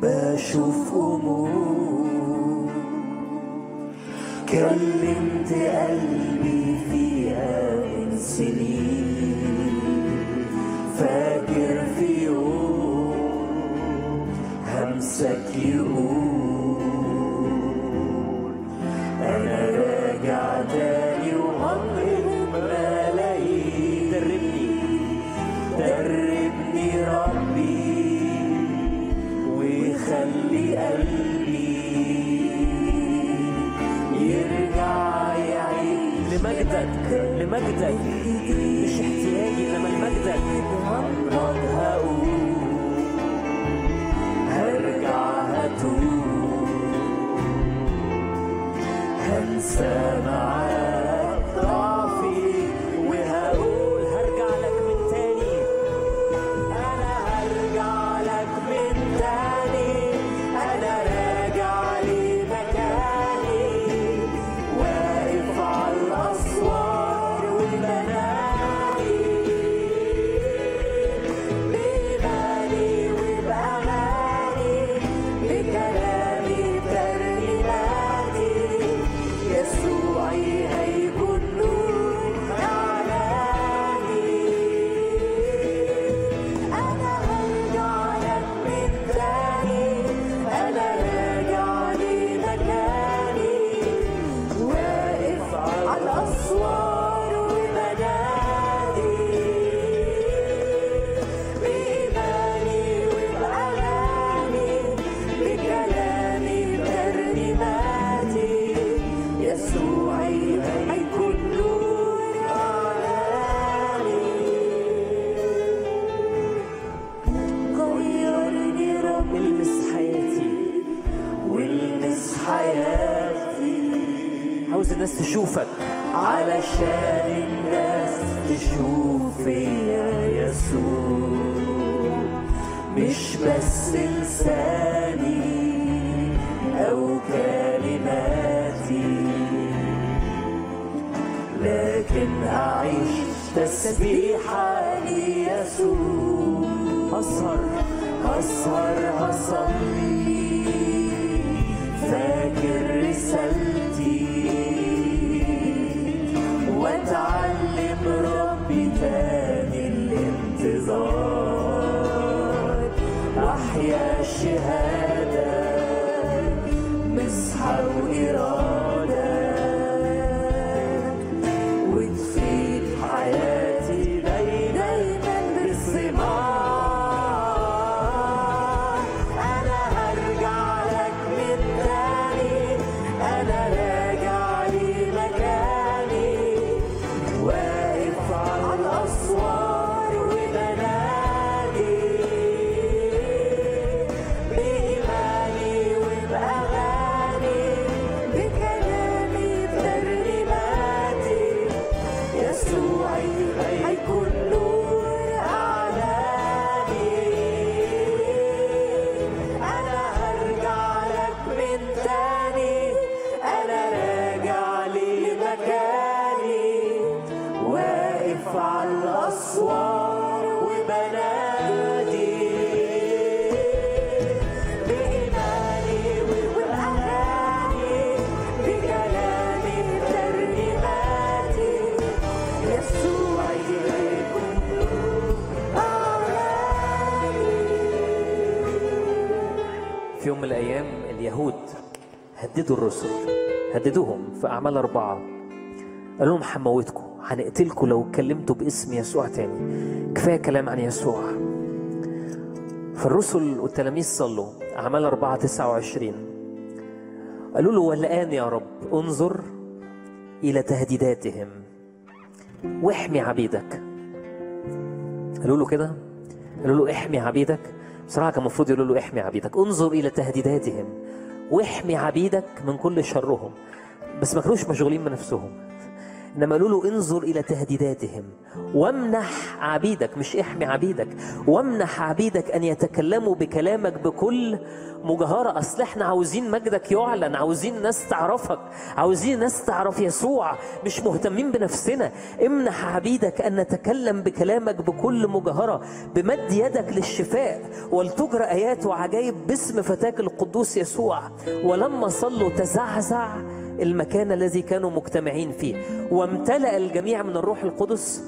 بشوف أمور كلمت قلبي فيها من سنين. فاكر في يوم همسك يقول لمجدك مش احتياجي انما لمجدك هنهض هقول هرجع هتوب هنسى. في يوم من الأيام اليهود هددوا الرسل هددوهم في أعمال أربعة. قالوا لهم هنموتكم هنقتلكم لو اتكلمتوا باسم يسوع تاني. كفاية كلام عن يسوع. فالرسل والتلاميذ صلوا. أعمال أربعة تسعة وعشرين. قالوا له والآن يا رب انظر إلى تهديداتهم. واحمي عبيدك. قالوا له كده؟ قالوا له احمي عبيدك بصراحة كان المفروض يقولوا له احمي عبيدك. انظر إلى تهديداتهم واحمي عبيدك من كل شرهم. بس ما كانوش مشغولين بنفسهم. انما قالوا له انظر إلى تهديداتهم. وامنح عبيدك مش احمي عبيدك. وامنح عبيدك أن يتكلموا بكلامك بكل مجاهرة اصل إحنا عاوزين مجدك يعلن عاوزين ناس تعرفك عاوزين ناس تعرف يسوع. مش مهتمين بنفسنا. امنح عبيدك أن نتكلم بكلامك بكل مجاهرة بمد يدك للشفاء. ولتجرى آيات وعجائب باسم فتاك القدوس يسوع. ولما صلوا تزعزع المكان الذي كانوا مجتمعين فيه. وامتلأ الجميع من الروح القدس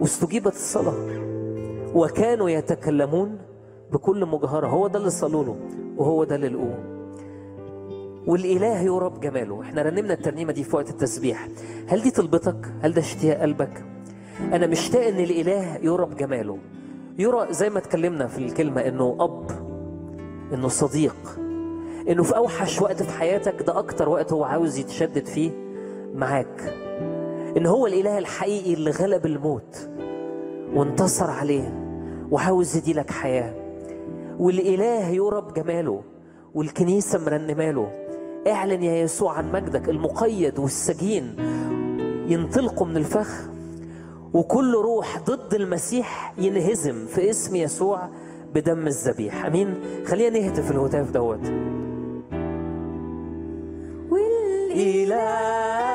واستجيبت الصلاة. وكانوا يتكلمون بكل مجهرة. هو ده اللي صلوا له وهو ده اللي لقوه. والإله يرى بجماله إحنا رنمنا الترنيمة دي في وقت التسبيح. هل دي طلبتك؟ هل ده اشتياق قلبك؟ أنا مشتاق إن الإله يرى بجماله يرى زي ما اتكلمنا في الكلمة إنه أب إنه صديق. إنه في أوحش وقت في حياتك ده أكتر وقت هو عاوز يتشدد فيه؟ معاك. إن هو الإله الحقيقي اللي غلب الموت وانتصر عليه وعاوز يديلك حياة. والإله يرى بجماله والكنيسة مرنماله اعلن يا يسوع عن مجدك المقيد والسجين ينطلقوا من الفخ وكل روح ضد المسيح ينهزم في اسم يسوع بدم الذبيح. أمين؟ خلينا نهتف الهتاف دوت. إله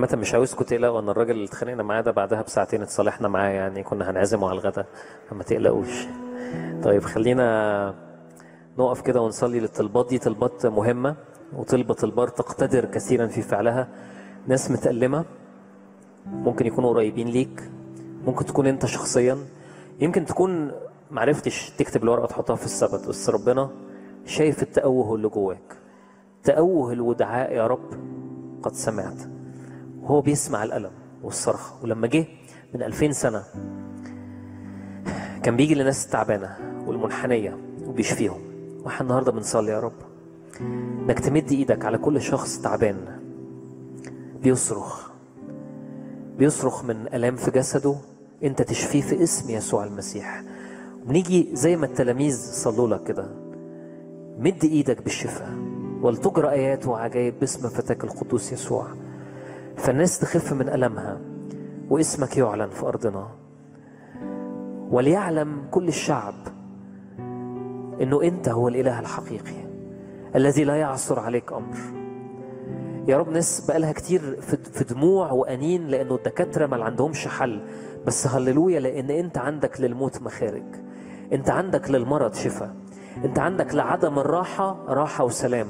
عامة مش عاوزكم تقلقوا ان الراجل اللي اتخانقنا معاه ده بعدها بساعتين اتصالحنا معاه يعني كنا هنعزمه على الغدا فما تقلقوش. طيب خلينا نقف كده ونصلي للطلبات. دي طلبات مهمة وطلبة البار تقتدر كثيرا في فعلها. ناس متألمة ممكن يكونوا قريبين ليك ممكن تكون أنت شخصيا. يمكن تكون معرفتش تكتب الورقة تحطها في السبت بس ربنا شايف التأوه اللي جواك. تأوه الودعاء يا رب قد سمعت. وهو بيسمع الألم والصرخة ولما جه من ألفين سنة كان بيجي لناس التعبانة والمنحنية وبيشفيهم. وإحنا النهاردة بنصلي يا رب. إنك تمد إيدك على كل شخص تعبان. بيصرخ. بيصرخ من ألام في جسده. أنت تشفيه في اسم يسوع المسيح. ونيجي زي ما التلاميذ صلوا لك كده. مد إيدك بالشفاء. ولتجرى آيات وعجائب باسم فتاك القدوس يسوع. فالناس تخف من ألمها واسمك يعلن في أرضنا. وليعلم كل الشعب إنه أنت هو الإله الحقيقي الذي لا يعثر عليك أمر. يا رب ناس بقالها كتير في دموع وأنين لأنه الدكاترة ما عندهمش حل. بس هللويا لأن أنت عندك للموت مخارج. أنت عندك للمرض شفاء. أنت عندك لعدم الراحة راحة وسلام.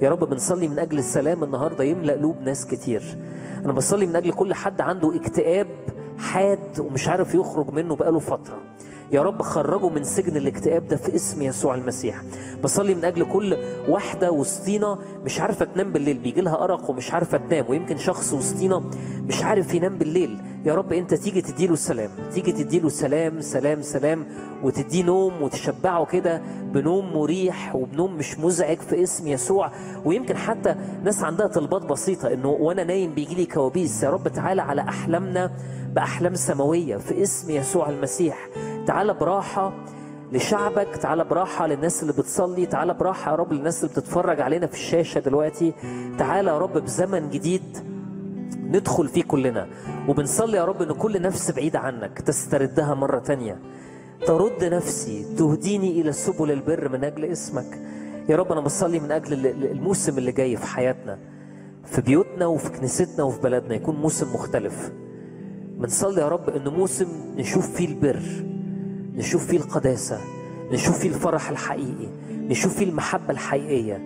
يا رب بنصلي من أجل السلام النهارده يملا قلوب ناس كتير. أنا بصلي من أجل كل حد عنده اكتئاب حاد ومش عارف يخرج منه بقاله فترة. يا رب خرجه من سجن الاكتئاب ده في اسم يسوع المسيح. بصلي من أجل كل واحدة وسطينا مش عارفة تنام بالليل بيجي لها أرق ومش عارفة تنام ويمكن شخص وسطينا مش عارف ينام بالليل. يا رب أنت تيجي تديله سلام تيجي تديله سلام سلام سلام وتديه نوم وتشبعه كده بنوم مريح وبنوم مش مزعج في اسم يسوع. ويمكن حتى ناس عندها طلبات بسيطة إنه وأنا نايم بيجي لي كوابيس. يا رب تعالى على أحلامنا بأحلام سماوية في اسم يسوع المسيح. تعالى براحة لشعبك تعالى براحة للناس اللي بتصلي تعالى براحة يا رب للناس اللي بتتفرج علينا في الشاشة دلوقتي. تعالى يا رب بزمن جديد ندخل فيه كلنا. وبنصلي يا رب إن كل نفس بعيدة عنك تستردها مرة تانية. ترد نفسي تهديني إلى سبل البر من أجل اسمك. يا رب أنا بصلي من أجل الموسم اللي جاي في حياتنا في بيوتنا وفي كنيستنا وفي بلدنا يكون موسم مختلف. بنصلي يا رب إن موسم نشوف فيه البر. نشوف فيه القداسة نشوف فيه الفرح الحقيقي نشوف فيه المحبة الحقيقية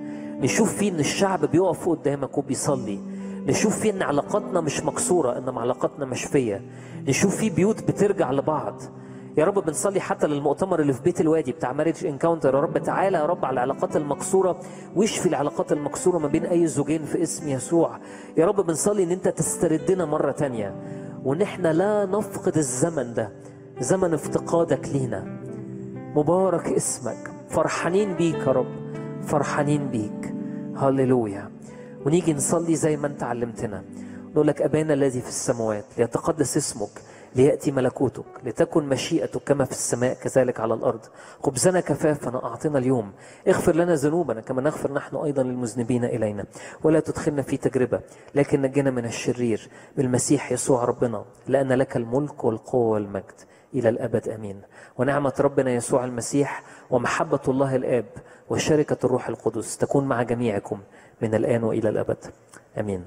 نشوف فيه إن الشعب بيقف قدامك وبيصلي نشوف فيه إن علاقاتنا مش مكسورة إنما علاقاتنا مشفية نشوف فيه بيوت بترجع لبعض. يا رب بنصلي حتى للمؤتمر اللي في بيت الوادي بتاع Marriage Encounter يا رب تعالى يا رب على العلاقات المكسورة واشفي العلاقات المكسورة ما بين أي زوجين في اسم يسوع. يا رب بنصلي إن أنت تستردنا مرة تانية وإن إحنا لا نفقد الزمن ده. زمن افتقادك لينا. مبارك اسمك. فرحانين بيك يا رب. فرحانين بيك. هللويا. ونيجي نصلي زي ما انت علمتنا. نقول لك أبانا الذي في السماوات ليتقدس اسمك ليأتي ملكوتك لتكن مشيئتك كما في السماء كذلك على الأرض. خبزنا كفافنا أعطنا اليوم. اغفر لنا ذنوبنا كما نغفر نحن أيضا للمذنبين إلينا. ولا تدخلنا في تجربة لكن نجنا من الشرير. بالمسيح يسوع ربنا لأن لك الملك والقوة والمجد. إلى الأبد أمين. ونعمة ربنا يسوع المسيح ومحبة الله الآب وشركة الروح القدس تكون مع جميعكم من الآن وإلى الأبد أمين.